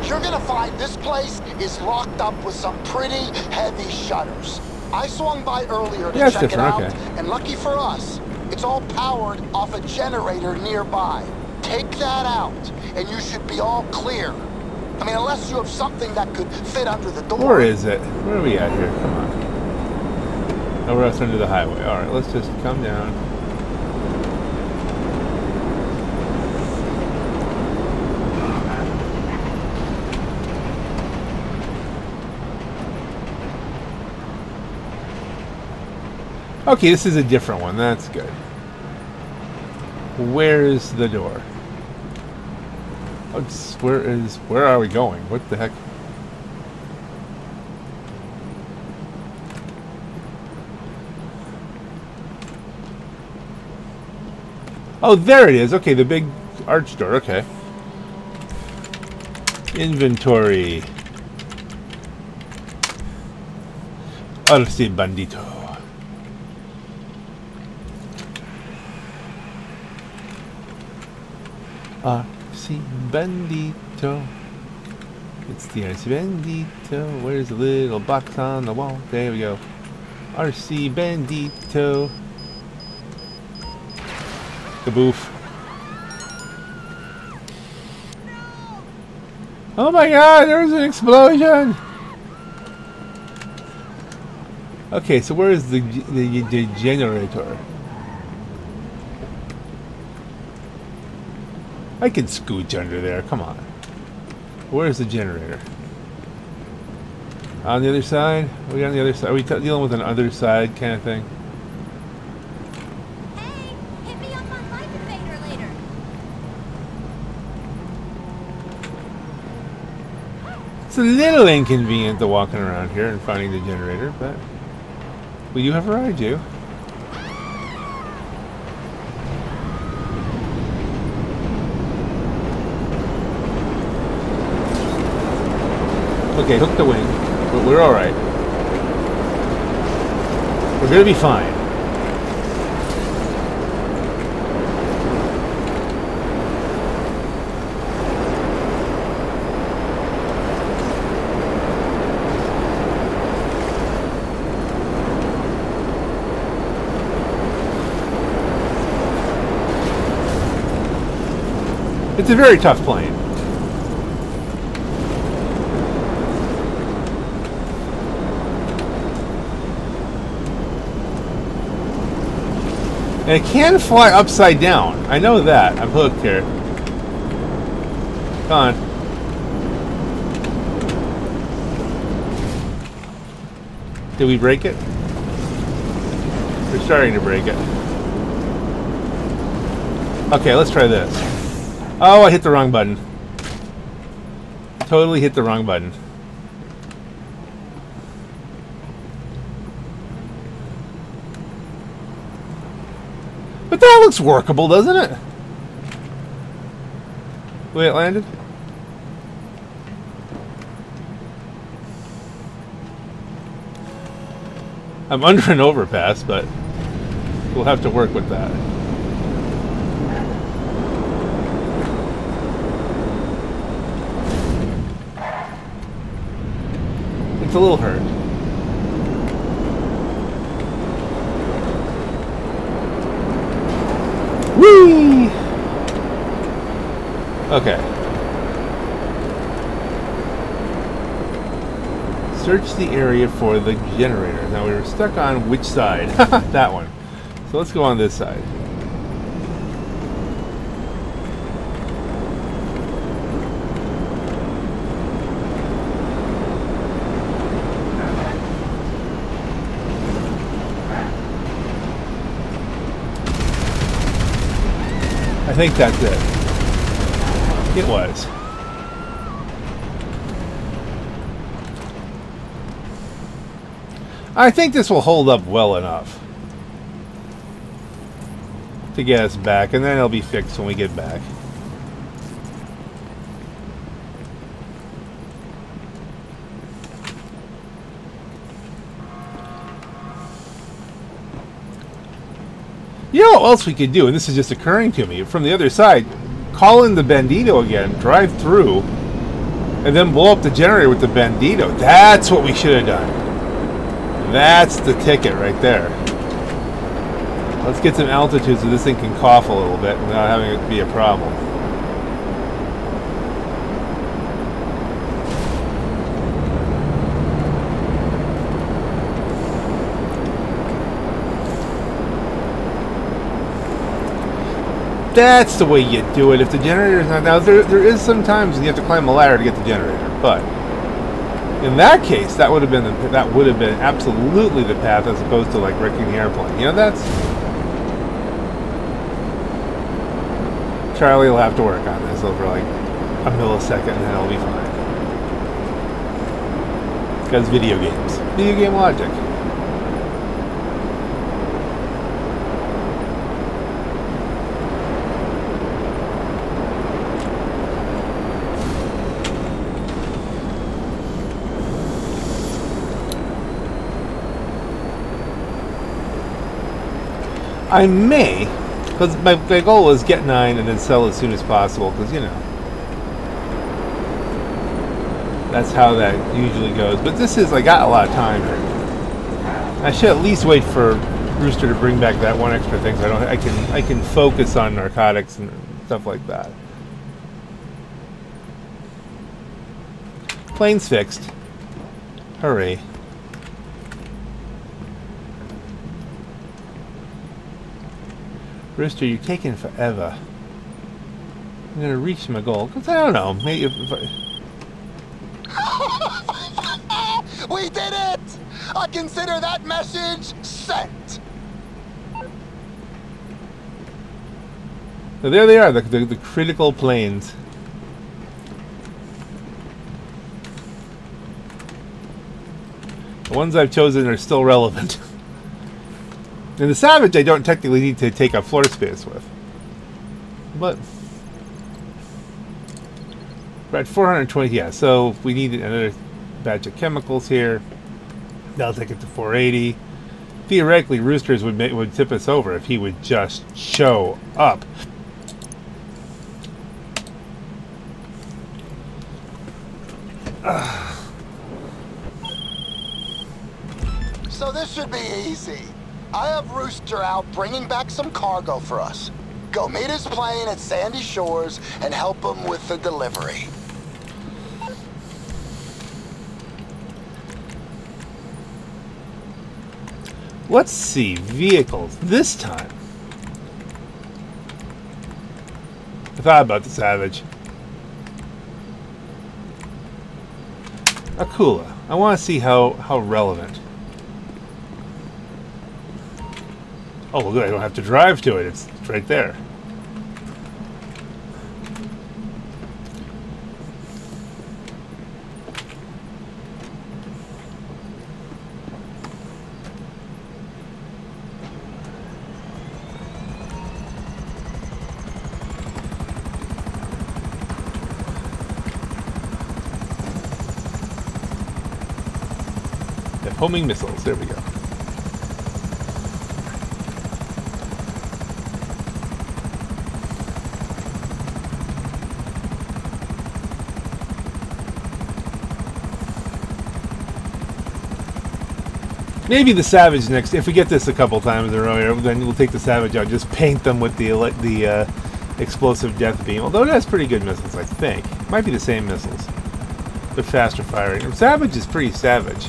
You're gonna find this place is locked up with some pretty heavy shutters. I swung by earlier to Yeah, check it out, okay. and lucky for us, it's all powered off a generator nearby. Take that out, and you should be all clear. I mean, unless you have something that could fit under the door. Where is it? Where are we at here? Come on. Oh, we're out under the highway. All right, let's just come down. Okay, this is a different one. That's good. Where's the door? Where is? Where are we going? What the heck? Oh, there it is. Okay, the big arch door. Okay. Inventory. RC Bandito. RC bandito. It's the RC Bandito. Where's the little box on the wall? There we go. RC Bandito. Kaboof. Oh my god, there was an explosion! Okay, so where is the, the, the generator? I can scooch under there, come on. Where's the generator? On the other side? Are we on the other side? Are we dealing with an other side kind of thing? Hey, hit me up on Life Invader later. It's a little inconvenient to walking around here and finding the generator, but we do have a Raiju. Okay, hook the wing. We're, we're all right. We're gonna be fine. It's a very tough plane. And it can fly upside down. I know that. I'm hooked here. Come on. Did we break it? We're starting to break it. Okay, let's try this. Oh, I hit the wrong button. Totally hit the wrong button. But that looks workable, doesn't it? The way it landed? I'm under an overpass, but we'll have to work with that. It's a little hurt. Whee! Okay. Search the area for the generator. Now we were stuck on which side? that one. So let's go on this side. I think that's it. It was. I think this will hold up well enough to get us back, and then it'll be fixed when we get back. You know what else we could do, and this is just occurring to me from the other side. Call in the Bandito again, drive through, and then blow up the generator with the Bandito. That's what we should have done. That's the ticket right there. Let's get some altitude so this thing can cough a little bit without having it be a problem. That's the way you do it. If the generator's not now, there there is sometimes you have to climb a ladder to get the generator, but in that case, that would have been the, that would have been absolutely the path as opposed to like wrecking the airplane. You know, that's Charlie will have to work on this over like a millisecond, and it'll be fine. Because video games, video game logic. I may, because my, my goal is get nine and then sell as soon as possible, because you know that's how that usually goes. But this is I got a lot of time. I should at least wait for Rooster to bring back that one extra thing, so I don't I can I can focus on narcotics and stuff like that. Plane's fixed. Hurry. Rooster, you're taking forever. I'm gonna reach my goal. Cause I don't know. Maybe if, if I, we did it! I consider that message sent. so there they are, the, the, the critical planes. The ones I've chosen are still relevant. And the Savage I don't technically need to take up floor space with. But... We're at 420, yeah, so we need another batch of chemicals here. That'll take it to 480. Theoretically, Roosters would, would tip us over if he would just show up. Out bringing back some cargo for us. Go meet his plane at Sandy Shores and help him with the delivery. Let's see, vehicles. This time. I thought about the Savage. Akula. I want to see how, how relevant. Oh, well, good. I don't have to drive to it. It's, right there. Homing missiles. There we go. Maybe the Savage next. If we get this a couple times in a row, then we'll take the Savage out. Just paint them with the the uh, explosive death beam. Although it has pretty good missiles, I think. Might be the same missiles, but faster firing. Savage is pretty savage.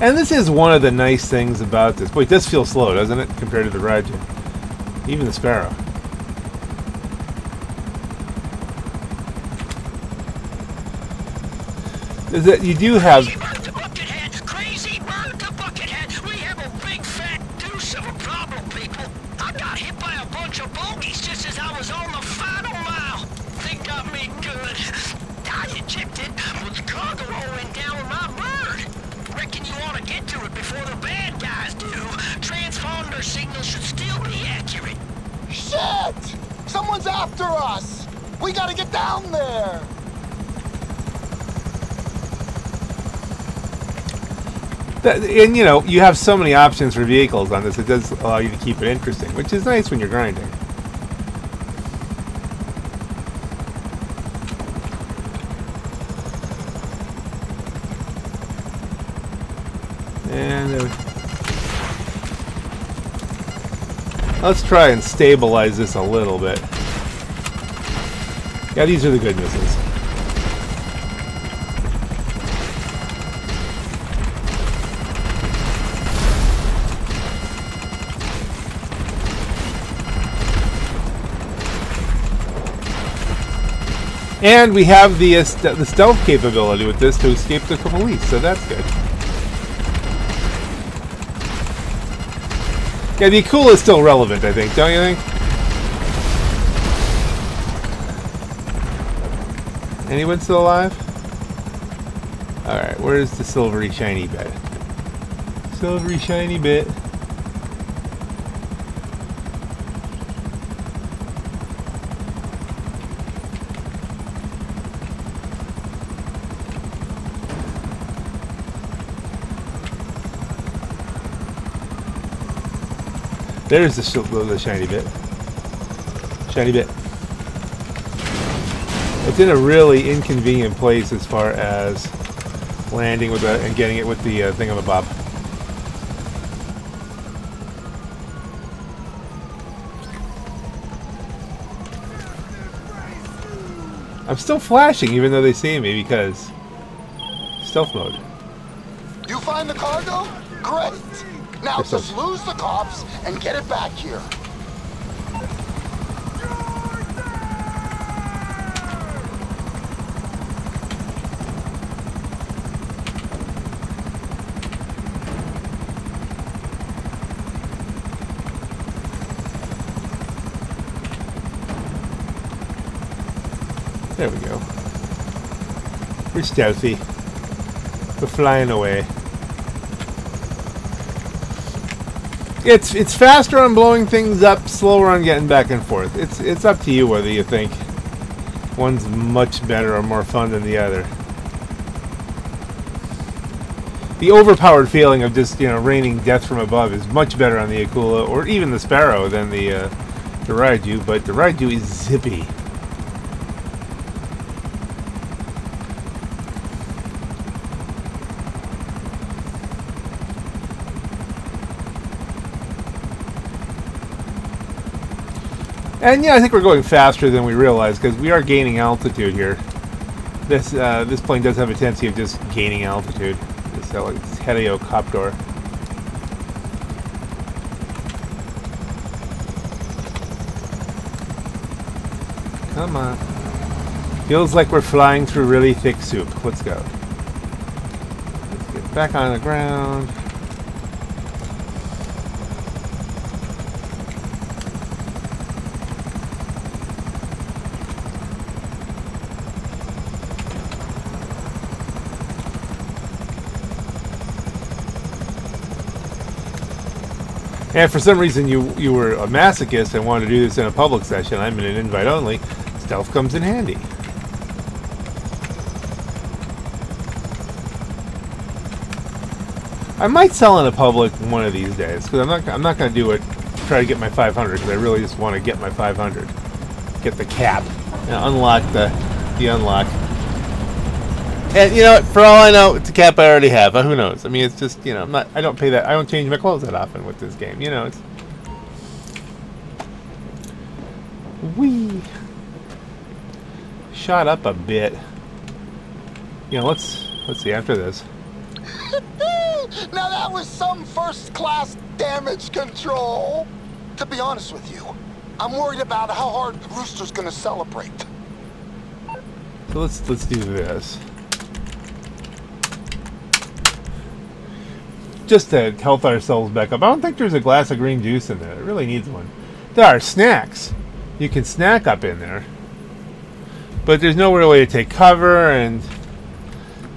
And this is one of the nice things about this. Boy, it does feel slow, doesn't it, compared to the Raiju? Even the Sparrow. Is that you do have and you know, you have so many options for vehicles on this. It does allow you to keep it interesting, which is nice when you're grinding. Let's try and stabilize this a little bit. Yeah, these are the good missiles. And we have the uh, st- the stealth capability with this to escape the police, so that's good. Yeah, the Akula is still relevant, I think, don't you think? Anyone still alive? Alright, where's the silvery shiny bit? Silvery shiny bit. There's the, sil- the shiny bit. Shiny bit. It's in a really inconvenient place as far as landing with the and getting it with the uh, bob. I'm still flashing even though they see me because stealth mode. You find the cargo? Great. Now just lose the cops and get it back here. There we go. We're stealthy. We're flying away. It's it's faster on blowing things up, slower on getting back and forth. It's it's up to you whether you think one's much better or more fun than the other. The overpowered feeling of just you know raining death from above is much better on the Akula or even the Sparrow than the uh, the Raiju, but the Raiju is zippy. And yeah, I think we're going faster than we realize because we are gaining altitude here. This uh, this plane does have a tendency of just gaining altitude. This, uh, like, heliocopter. Come on. Feels like we're flying through really thick soup. Let's go. Let's get back on the ground. And for some reason you you were a masochist and wanted to do this in a public session. I'm in an invite only. Stealth comes in handy. I might sell in a public one of these days because I'm not I'm not gonna do it. Try to get my 500 because I really just want to get my 500. Get the cap and unlock the the unlock. And you know, for all I know, it's a cap I already have. Uh, who knows? I mean, it's just you know, I'm not. I don't pay that. I don't change my clothes that often with this game. You know, it's. Wee. Shot up a bit. You know, let's let's see after this. now that was some first class damage control. To be honest with you, I'm worried about how hard Rooster's gonna celebrate. So let's let's do this. Just to health ourselves back up. I don't think there's a glass of green juice in there. It really needs one. There are snacks. You can snack up in there. But there's no real way to take cover and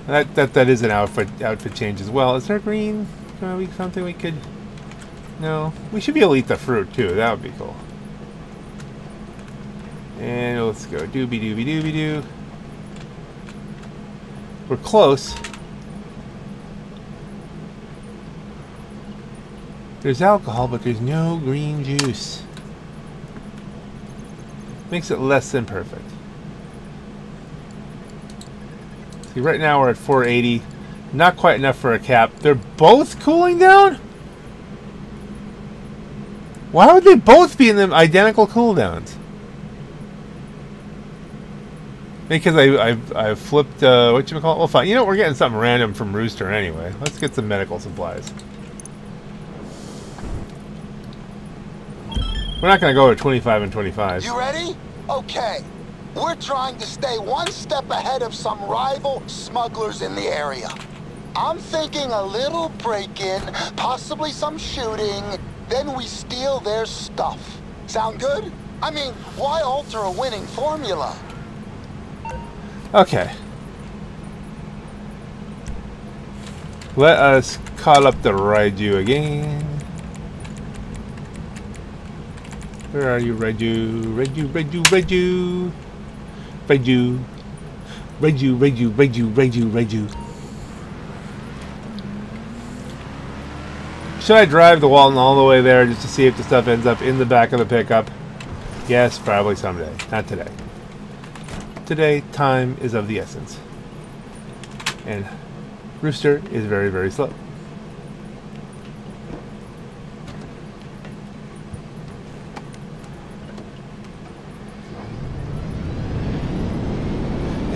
that that, that is an outfit outfit change as well. Is there green? Uh, we something we could No. We should be able to eat the fruit too. That would be cool. And let's go doobie doobie doobie doo. We're close. There's alcohol, but there's no green juice. Makes it less than perfect. See, right now we're at 480. Not quite enough for a cap. They're both cooling down? Why would they both be in the identical cooldowns? Because I I, I flipped uh, what you call it? Well, fine. You know we're getting something random from Rooster anyway. Let's get some medical supplies. We're not going to go to 25 and 25. You ready? Okay. We're trying to stay one step ahead of some rival smugglers in the area. I'm thinking a little break-in, possibly some shooting, then we steal their stuff. Sound good? I mean, why alter a winning formula? Okay. Let us call up the Raiju again. Where are you, Raiju? Raiju, Raiju, Raiju. Raiju. Raiju, Raiju, Raiju, Raiju, Raiju. Should I drive the Walton all the way there just to see if the stuff ends up in the back of the pickup? Yes, probably someday. Not today. Today, time is of the essence. And Rooster is very, very slow.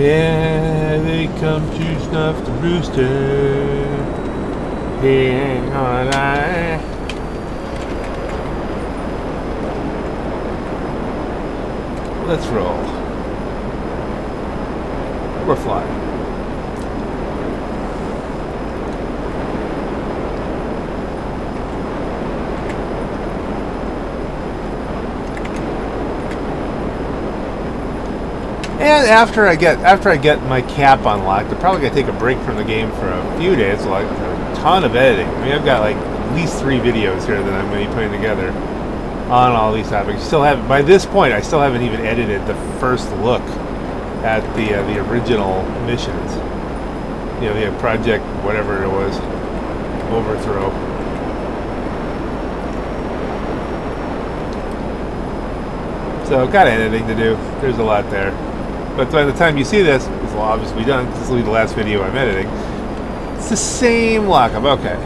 Here they come to snuff the rooster. He ain't gonna lie. Let's roll. We're flying. And after I get after I get my cap unlocked, I'm probably gonna take a break from the game for a few days. Like a ton of editing. I mean, I've got like at least three videos here that I'm gonna be putting together on all these topics. Still have by this point, I still haven't even edited the first look at the uh, the original missions. You know, the project whatever it was, overthrow. So, got editing to do. There's a lot there. But by the time you see this, this will obviously be done because this will be the last video I'm editing. It's the same lockup. Okay.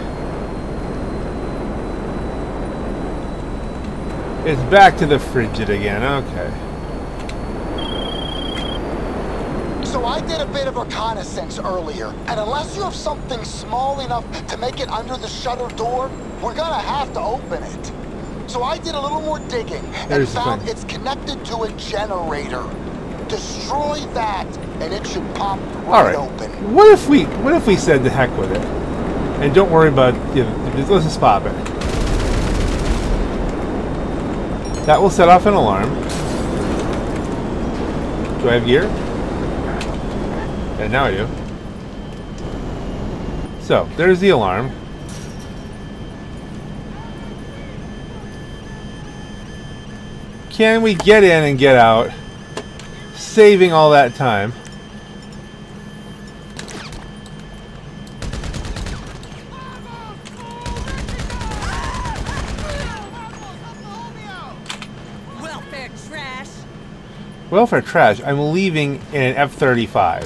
It's back to the frigid again. Okay. So I did a bit of reconnaissance earlier, and unless you have something small enough to make it under the shutter door, we're gonna have to open it. So I did a little more digging and There's the found it's connected to a generator. Destroy that, and it should pop All right, right. open. What if we What if we said the heck with it, and don't worry about you know, let's just pop it. That will set off an alarm. Do I have gear? And now I do. So there's the alarm. Can we get in and get out, saving all that time? Welfare trash. Welfare trash. I'm leaving in an F-35.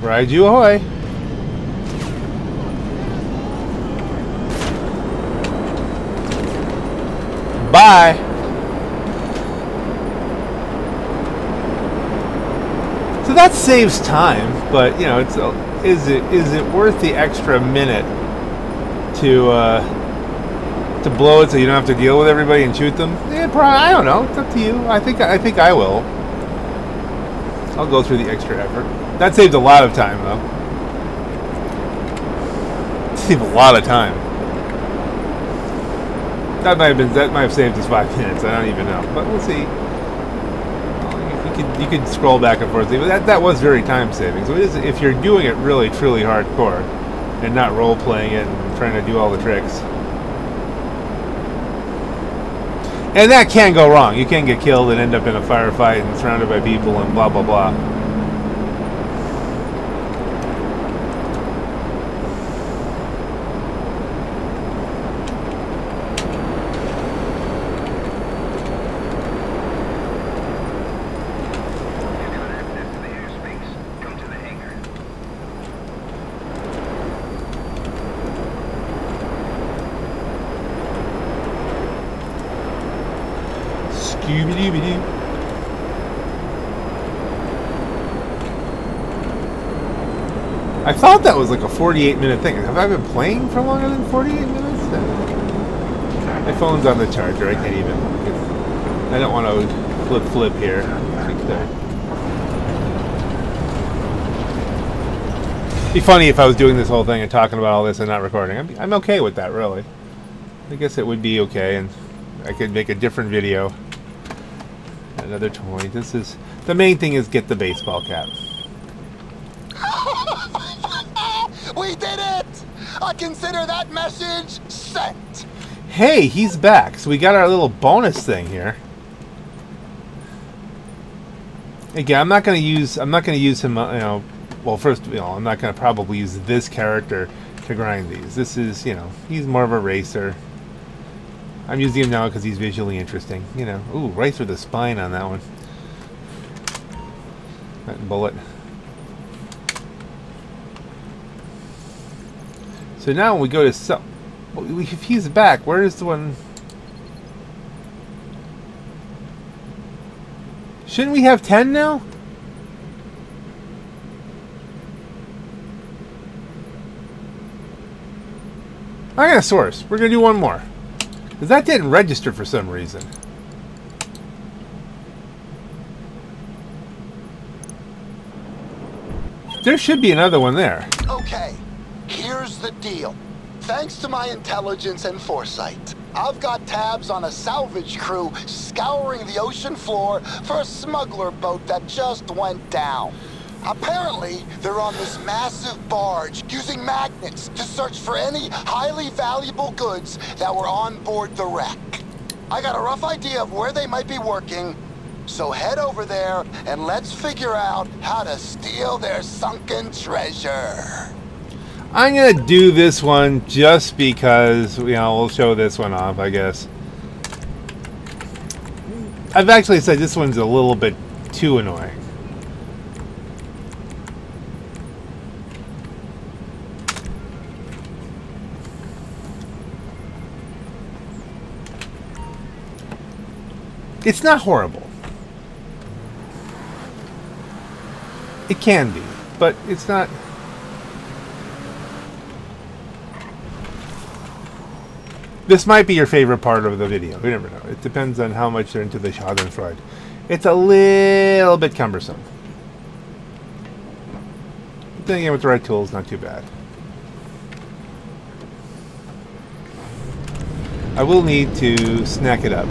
Raiju ahoy. Bye. So that saves time, but you know, it's uh, is it is it worth the extra minute to uh, to blow it so you don't have to deal with everybody and shoot them? Yeah, probably, I don't know. It's up to you. I think I think I will. I'll go through the extra effort. That saved a lot of time, though. Saved a lot of time. That might have been that might have saved us five minutes. I don't even know, but we'll see. You could scroll back and forth. That that was very time saving. So if you're doing it really truly hardcore, and not role playing it and trying to do all the tricks. And that can go wrong. You can get killed and end up in a firefight and surrounded by people and blah blah blah. Dooby-dooby-doo. I thought that was like a 48 minute thing. Have I been playing for longer than 48 minutes? My phone's on the charger. I can't even. I don't want to flip flip here. I could. Be funny if I was doing this whole thing and talking about all this and not recording. I'm, I'm okay with that, really. I guess it would be okay, and I could make a different video. Another toy. This is the main thing is get the baseball cap. We did it! I consider that message sent. Hey, he's back. So we got our little bonus thing here. Again, I'm not going to use. I'm not going to use him. uh, You know, well, first, you know, I'm not going to probably use this character to grind these. This is, you know, he's more of a racer. I'm using him now because he's visually interesting. You know, ooh, right through the spine on that one. That bullet. So now when we go to some, if he's back, where is the one? Shouldn't we have ten now? I'm gonna source. We're gonna do one more. Because that didn't register for some reason. There should be another one there. Okay, here's the deal. Thanks to my intelligence and foresight, I've got tabs on a salvage crew scouring the ocean floor for a smuggler boat that just went down. Apparently, they're on this massive barge using magnets to search for any highly valuable goods that were on board the wreck. I got a rough idea of where they might be working, so head over there and let's figure out how to steal their sunken treasure. I'm gonna do this one just because you know we'll show this one off, I guess. I've actually said this one's a little bit too annoying. It's not horrible. It can be, but it's not. This might be your favorite part of the video. You never know. It depends on how much you're into the Schadenfreude. It's a little bit cumbersome. But then again, with the right tools, not too bad. I will need to snack it up.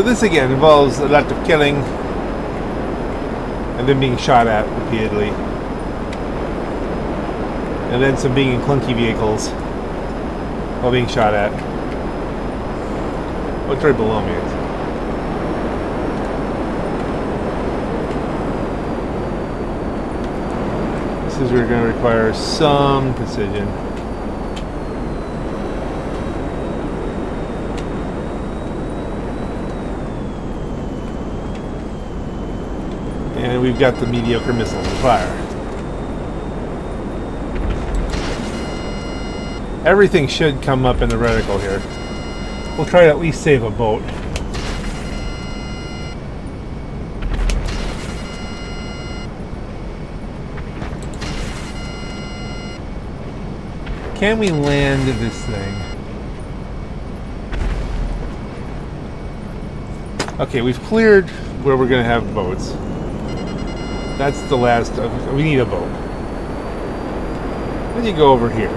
So this again involves a lot of killing and then being shot at repeatedly. And then some being in clunky vehicles while being shot at. Oh, What's right below me? This is we're going to require some precision. And we've got the mediocre missile to fire. Everything should come up in the reticle here. We'll try to at least save a boat. Can we land this thing? Okay, we've cleared where we're going to have boats. That's the last of. We need a boat. Then you go over here.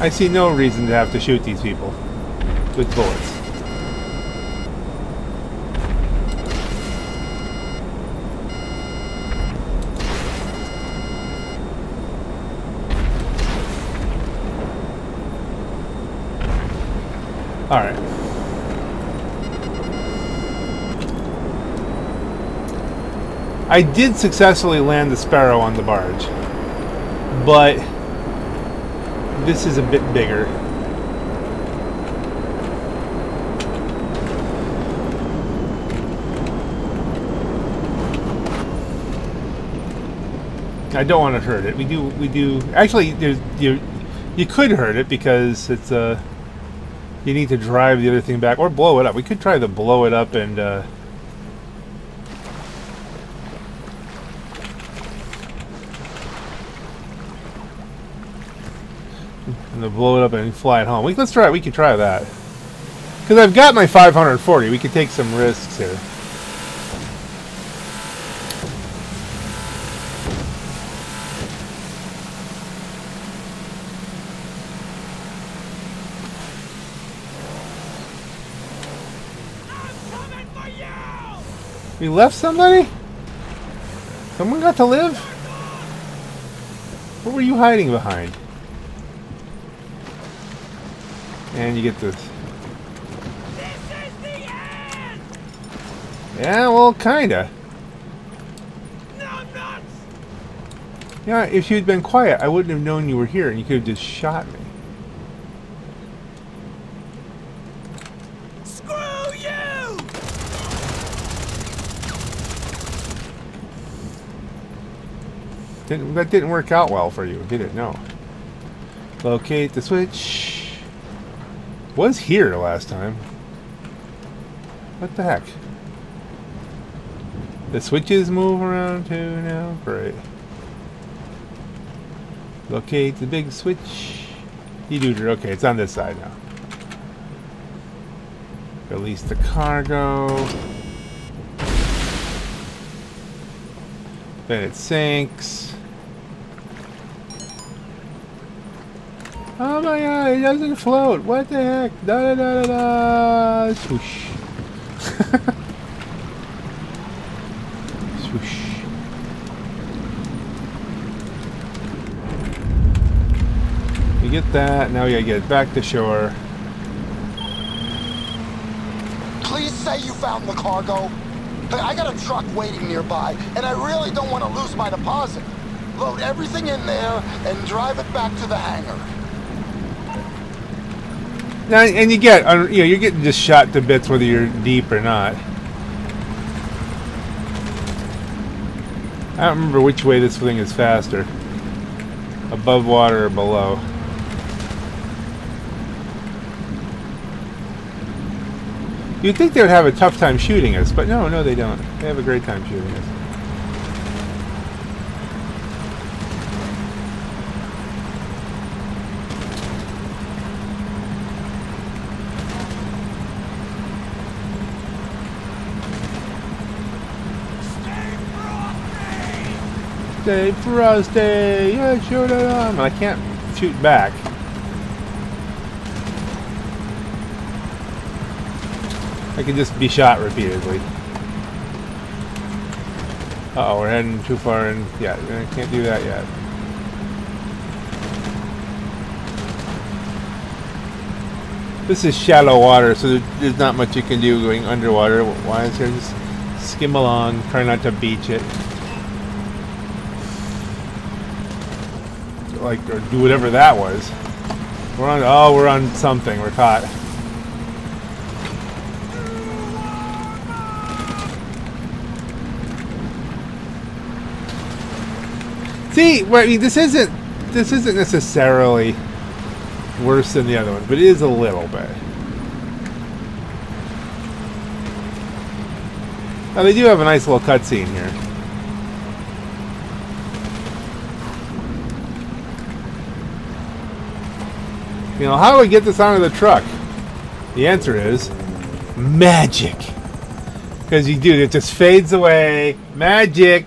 I see no reason to have to shoot these people with bullets. I did successfully land the Sparrow on the barge, but this is a bit bigger. I don't want to hurt it. We do. We do. Actually, you. You could hurt it because it's Uh, you need to drive the other thing back or blow it up. We could try to blow it up and. Uh, to blow it up and fly it home. We, let's try. We could try that. Because I've got my 540. We can take some risks here. We left somebody? Someone got to live? What were you hiding behind? And you get this. Yeah, well, kinda. Yeah, if you'd been quiet, I wouldn't have known you were here, and you could have just shot me. Screw you! Didn't, that didn't work out well for you, did it? No. Locate the switch. Was here last time. What the heck? The switches move around too now? Great. Locate the big switch. You do okay, it's on this side now. Release the cargo. Then it sinks. Oh my god, it doesn't float. What the heck? Da da da da da. Swoosh. Swoosh. You get that. Now we gotta get back to shore. Please say you found the cargo. I got a truck waiting nearby, and I really don't want to lose my deposit. Load everything in there and drive it back to the hangar. Now, and you get, uh, you know, you're getting just shot to bits whether you're deep or not. I don't remember which way this thing is faster. Above water or below. You'd think they would have a tough time shooting us, but no, no, they don't. They have a great time shooting us. Stay frosty, yeah, shoot it on. I can't shoot back. I can just be shot repeatedly. Uh oh, we're heading too far in. Yeah, I can't do that yet. This is shallow water, so there's not much you can do going underwater. Why is there? Just skim along, try not to beach it. Like, or do whatever that was. We're on. Oh, we're on something. We're caught. See, I mean, this isn't this isn't necessarily worse than the other one, but it is a little bit. Now they do have a nice little cutscene here. You know, how do I get this onto the truck? The answer is magic. Because you do, it just fades away. Magic.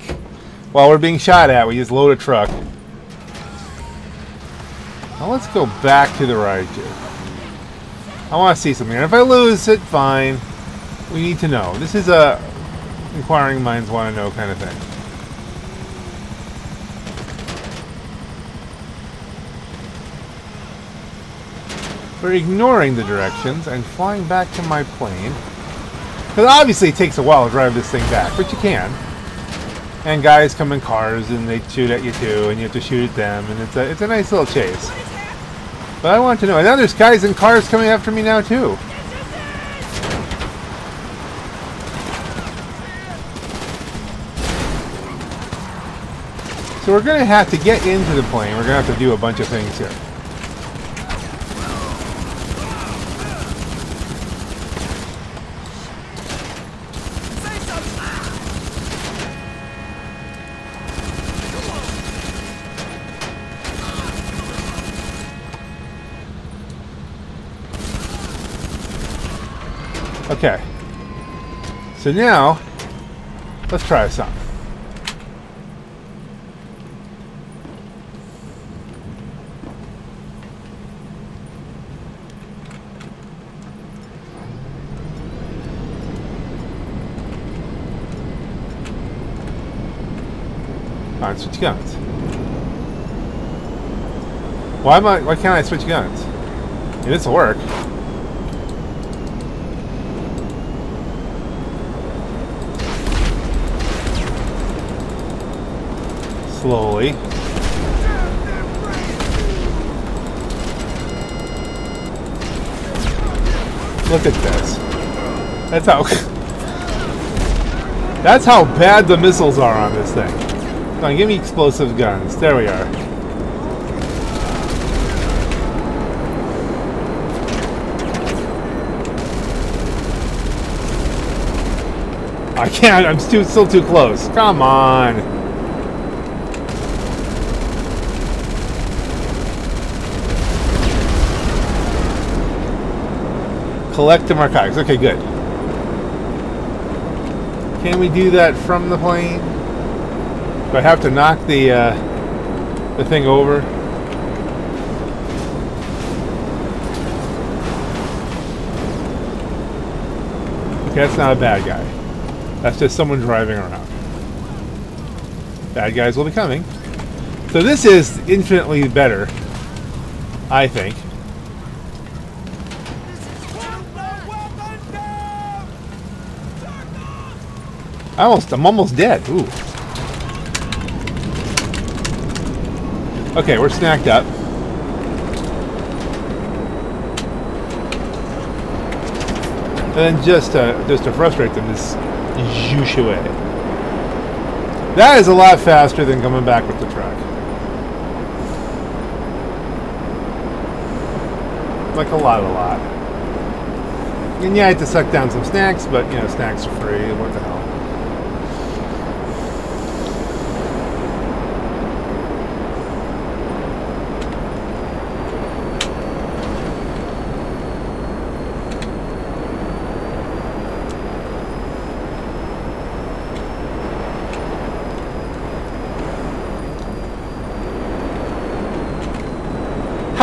While we're being shot at, we just load a truck. Now let's go back to the ride. I want to see something. If I lose it, fine. We need to know. This is a inquiring minds want to know kind of thing. We're ignoring the directions and flying back to my plane. Because obviously it takes a while to drive this thing back, but you can. and guys come in cars and they shoot at you too, and you have to shoot at them, and it's a it's a nice little chase. But I want to know. And now there's guys in cars coming after me now too. So we're gonna have to get into the plane. We're gonna have to do a bunch of things here. Okay. So now, let's try something. Alright, switch guns. Why am I why can't I switch guns? Yeah, this'll work. Look at this. That's how That's how bad the missiles are on this thing. Come on, give me explosive guns. There we are. I can't. I'm still still too close. Come on. Collect the narcotics. Okay, good. Can we do that from the plane? Do I have to knock the uh, the thing over? Okay, that's not a bad guy. That's just someone driving around. Bad guys will be coming. So this is infinitely better, I think. I almost, I'm almost dead. Ooh. Okay, we're snacked up. And then just to, just to frustrate them, this Jushue. That is a lot faster than coming back with the truck. Like a lot, a lot. And yeah, I had to suck down some snacks, but you know, snacks are free. What the hell?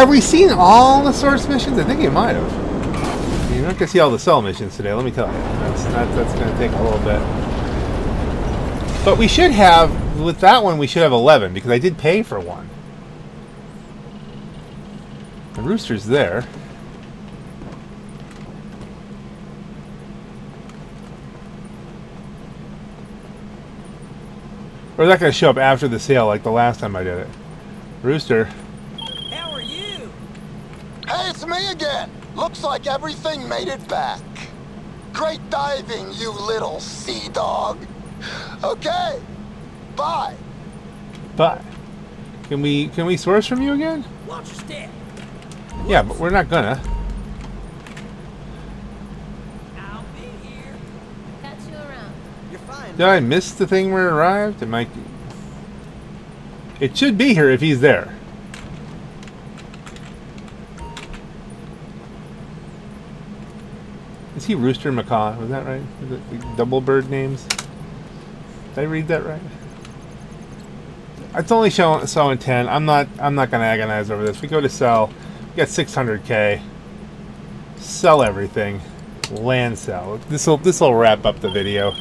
Have we seen all the source missions? I think you might have. You're not going to see all the sell missions today, let me tell you. That's, that, that's going to take a little bit. But we should have, with that one, we should have 11, because I did pay for one. The rooster's there. Or is that going to show up after the sale, like the last time I did it? Rooster. How are you? Hey, it's me again. Looks like everything made it back. Great diving, you little sea dog. Okay, bye. But can we can we source from you again? Watch your step. Yeah, but we're not gonna. I'll be here. Catch you around. You're fine. Did I miss the thing where it arrived? It might. It should be here if he's there. He Rooster Macaw? Was that right? The double bird names? Did I read that right? It's only showing showing ten. I'm not. I'm not gonna agonize over this. We go to sell. We got 600k. Sell everything. Land sell. This will. This will wrap up the video.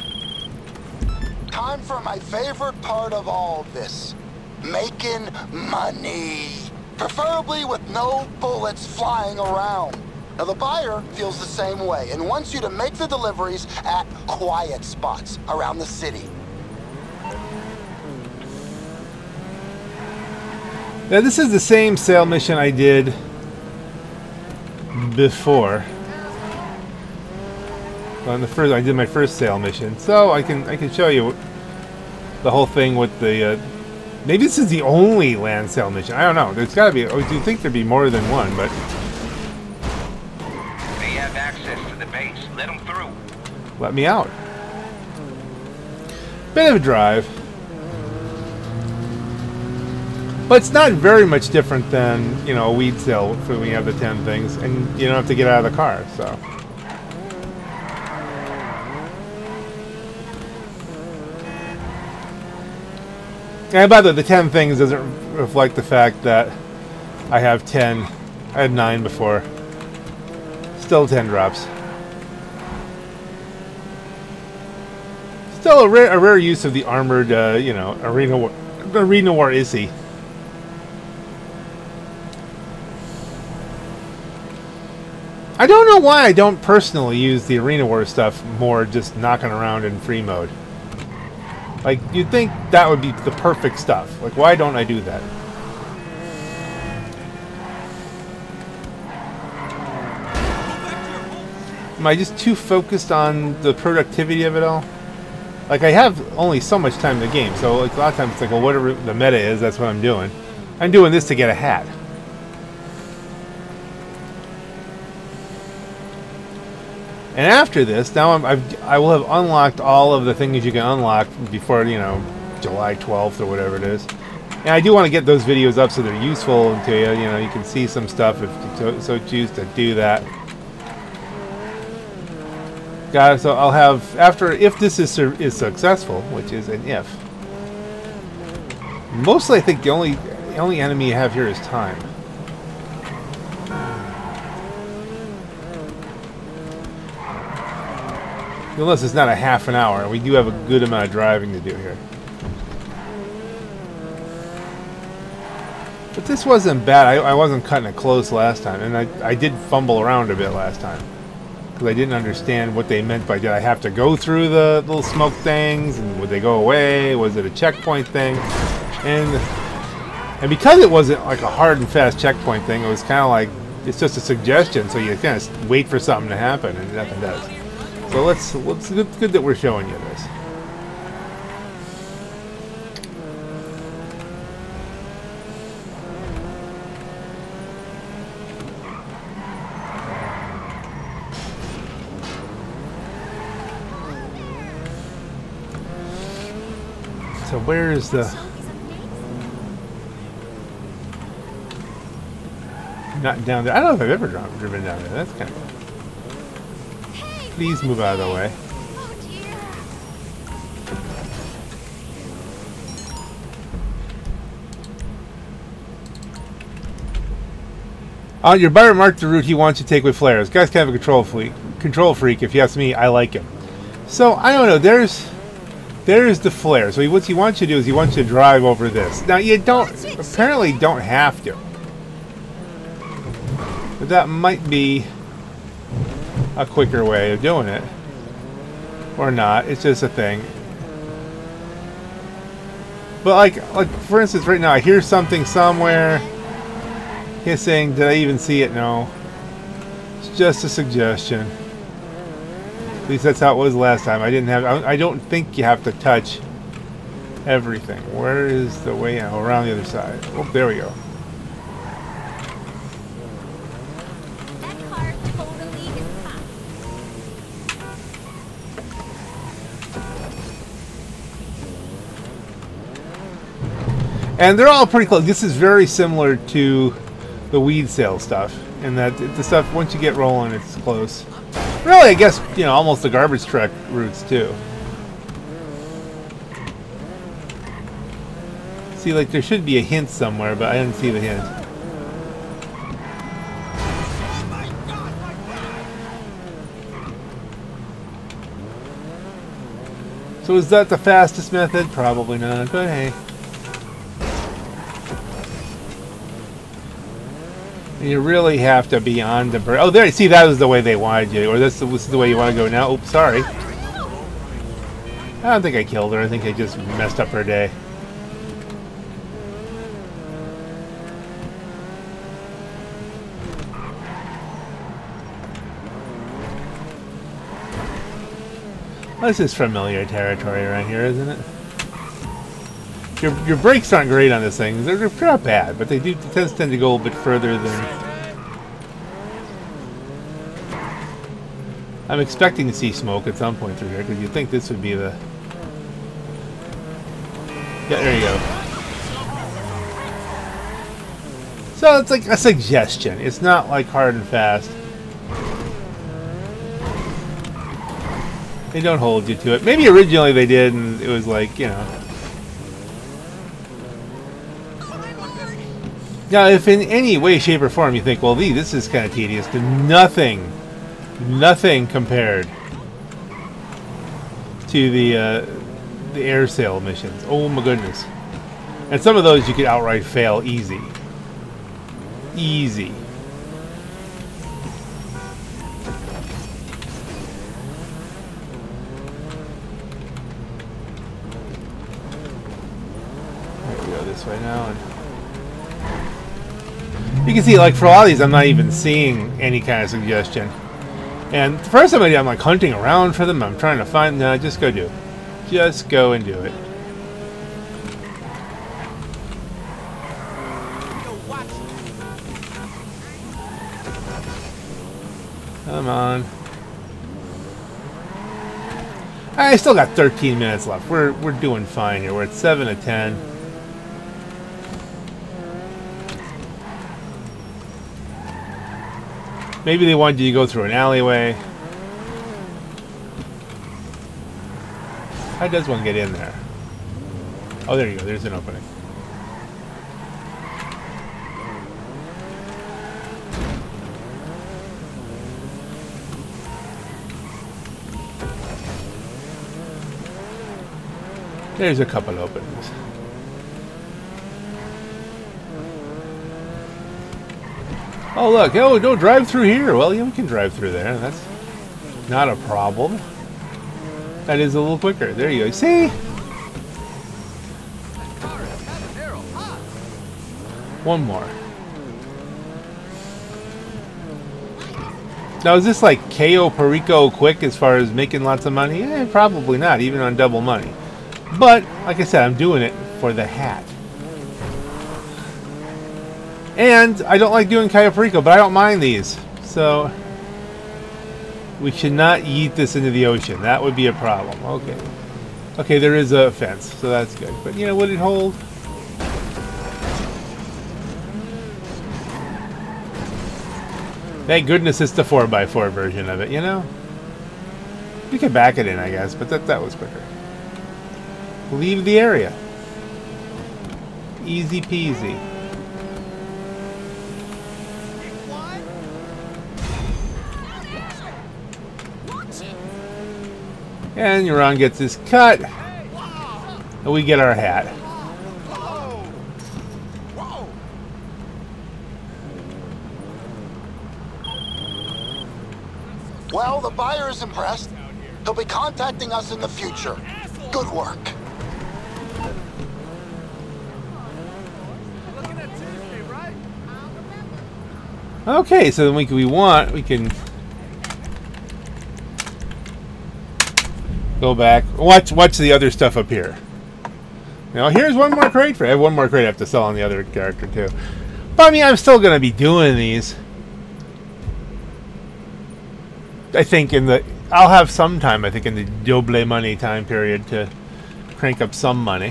Time for my favorite part of all this. Making money. Preferably with no bullets flying around. Now the buyer feels the same way and wants you to make the deliveries at quiet spots around the city. Now this is the same sell mission I did before. On the first, I did my first sell mission, so I can I can show you the whole thing with the. Uh, maybe this is the only land sell mission. I don't know. There's got to be. I do you think there'd be more than one, but let me out. Bit of a drive. But it's not very much different than, you know, a weed sale for when you have the 10 things, and you don't have to get out of the car, so. And by the way, the 10 things doesn't reflect the fact that I have 10. I had 9 before. Still 10 drops. Still a rare, a rare use of the armored, uh, you know, arena war, arena war Issi. I don't know why I don't personally use the arena war stuff more, just knocking around in free mode. Like you'd think that would be the perfect stuff. Like why don't I do that? Am I just too focused on the productivity of it all? Like I have only so much time in the game, so like a lot of times it's like, well, whatever the meta is, that's what I'm doing. I'm doing this to get a hat. And after this, now I'm, I've, I will have unlocked all of the things you can unlock before, you know, July 12th or whatever it is. And I do want to get those videos up so they're useful to you. You know, you can see some stuff if you so- so choose to do that. So I'll have after if this is is successful, which is an if. Mostly, I think the only the only enemy you have here is time. Unless it's not a half an hour, we do have a good amount of driving to do here. But this wasn't bad. I, I wasn't cutting it close last time, and I, I did fumble around a bit last time because I didn't understand what they meant by did I have to go through the little smoke things and would they go away? Was it a checkpoint thing? And and because it wasn't like a hard and fast checkpoint thing, it was kind of like it's just a suggestion. So you kind of wait for something to happen, and nothing does. So let's let's it's good that we're showing you this. So where is the not down there? I don't know if I've ever dri- driven down there. That's kind of. Please move out of the way. Oh. Uh, your buyer marked the route he wants to take with flares. Guy's kind of a control freak. Control freak, if you ask me. I like him. So I don't know. There's, there's the flare. So he, what he wants you to do is he wants you to drive over this. Now you don't apparently don't have to, but that might be a quicker way of doing it, or not. It's just a thing. But like, like for instance, right now I hear something somewhere hissing. Did I even see it? No. It's just a suggestion. At least that's how it was last time. I didn't have. I, don't think you have to touch everything. Where is the way out? Oh, around the other side. Oh, there we go. That car totally is hot. And they're all pretty close. This is very similar to the weed sale stuff, in that the stuff once you get rolling, it's close. Really, I guess you know almost the garbage truck routes too. See, like there should be a hint somewhere, but I didn't see the hint. So is that the fastest method? Probably not, but hey. You really have to be on the br- Oh, there. See, that was the way they wanted you, or this, this is the way you want to go now. Oops, sorry. I don't think I killed her. I think I just messed up her day. This is familiar territory around here, isn't it? Your, your brakes aren't great on this thing. They're, they're not bad, but they do tend, tend to go a little bit further than... I'm expecting to see smoke at some point through here, because you'd think this would be the... Yeah, there you go. So it's like a suggestion. It's not like hard and fast. They don't hold you to it. Maybe originally they did, and it was like, you know... Now, if in any way, shape, or form you think, well, Lee, this is kind of tedious, then nothing, nothing compared to the uh, the air sell missions. Oh my goodness! And some of those you could outright fail easy, easy. Can see, like, for a lot of these, I'm not even seeing any kind of suggestion. And the first did, I'm like hunting around for them. I'm trying to find. No, just go do. it. Just go and do it. Come on. I still got 13 minutes left. We're we're doing fine here. We're at 7 to 10. Maybe they wanted you to go through an alleyway. How does one get in there? Oh, there you go. There's an opening. There's a couple openings. Oh, look. Oh, don't drive through here. Well, yeah, we can drive through there. That's not a problem. That is a little quicker. There you go. See? One more. Now, is this like Cayo Perico quick as far as making lots of money? Eh, probably not, even on double money. But, like I said, I'm doing it for the hat. And I don't like doing Cayo Perico, but I don't mind these. So, we should not yeet this into the ocean. That would be a problem. Okay. Okay, there is a fence, so that's good. But, you know, would it hold? Thank goodness it's the 4x4 version of it, you know? You can back it in, I guess, but that, that was quicker. Leave the area. Easy peasy. And Euron gets his cut. And we get our hat. Well, the buyer is impressed. He'll be contacting us in the future. Good work. Okay, so then we we want we can go back. Watch watch the other stuff up here. Now here's one more crate for I have one more crate I have to sell on the other character too. But I mean I'm still gonna be doing these. I think in the I'll have some time I think in the doble money time period to crank up some money.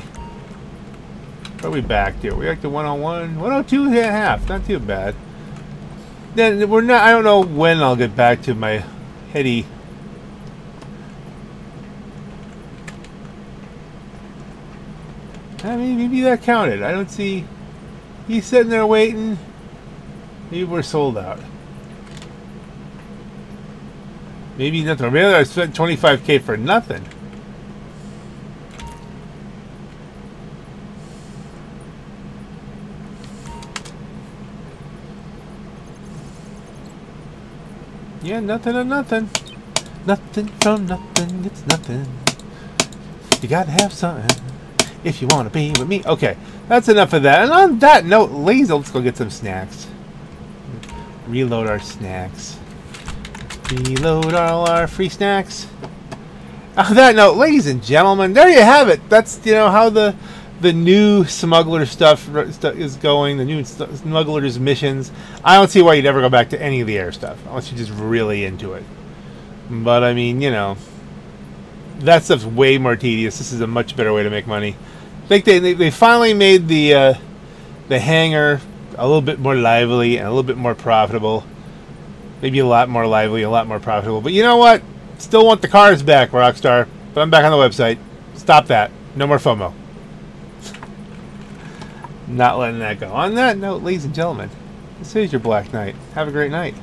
What are we back to? We back to 101? 102 and a half. Not too bad. Then we're not I don't know when I'll get back to my heady I mean, maybe that counted. I don't see. He's sitting there waiting. Maybe we're sold out. Maybe nothing. Maybe I spent 25k for nothing. Yeah, nothing or nothing. Nothing from nothing, it's nothing. You gotta have something if you want to be with me. Okay, that's enough of that. And on that note, ladies, let's go get some snacks. Reload our snacks. Reload all our free snacks. On that note, ladies and gentlemen, there you have it. That's you know how the the new smuggler stuff is going. The new smugglers missions. I don't see why you'd ever go back to any of the air stuff unless you're just really into it. But I mean, you know, that stuff's way more tedious. This is a much better way to make money. I think they they, finally made the uh, the hangar a little bit more lively and a little bit more profitable. Maybe a lot more lively, a lot more profitable. But you know what? Still want the cars back, Rockstar. But I'm back on the website. Stop that. No more FOMO. Not letting that go. On that note, ladies and gentlemen, this is your Black Knight. Have a great night.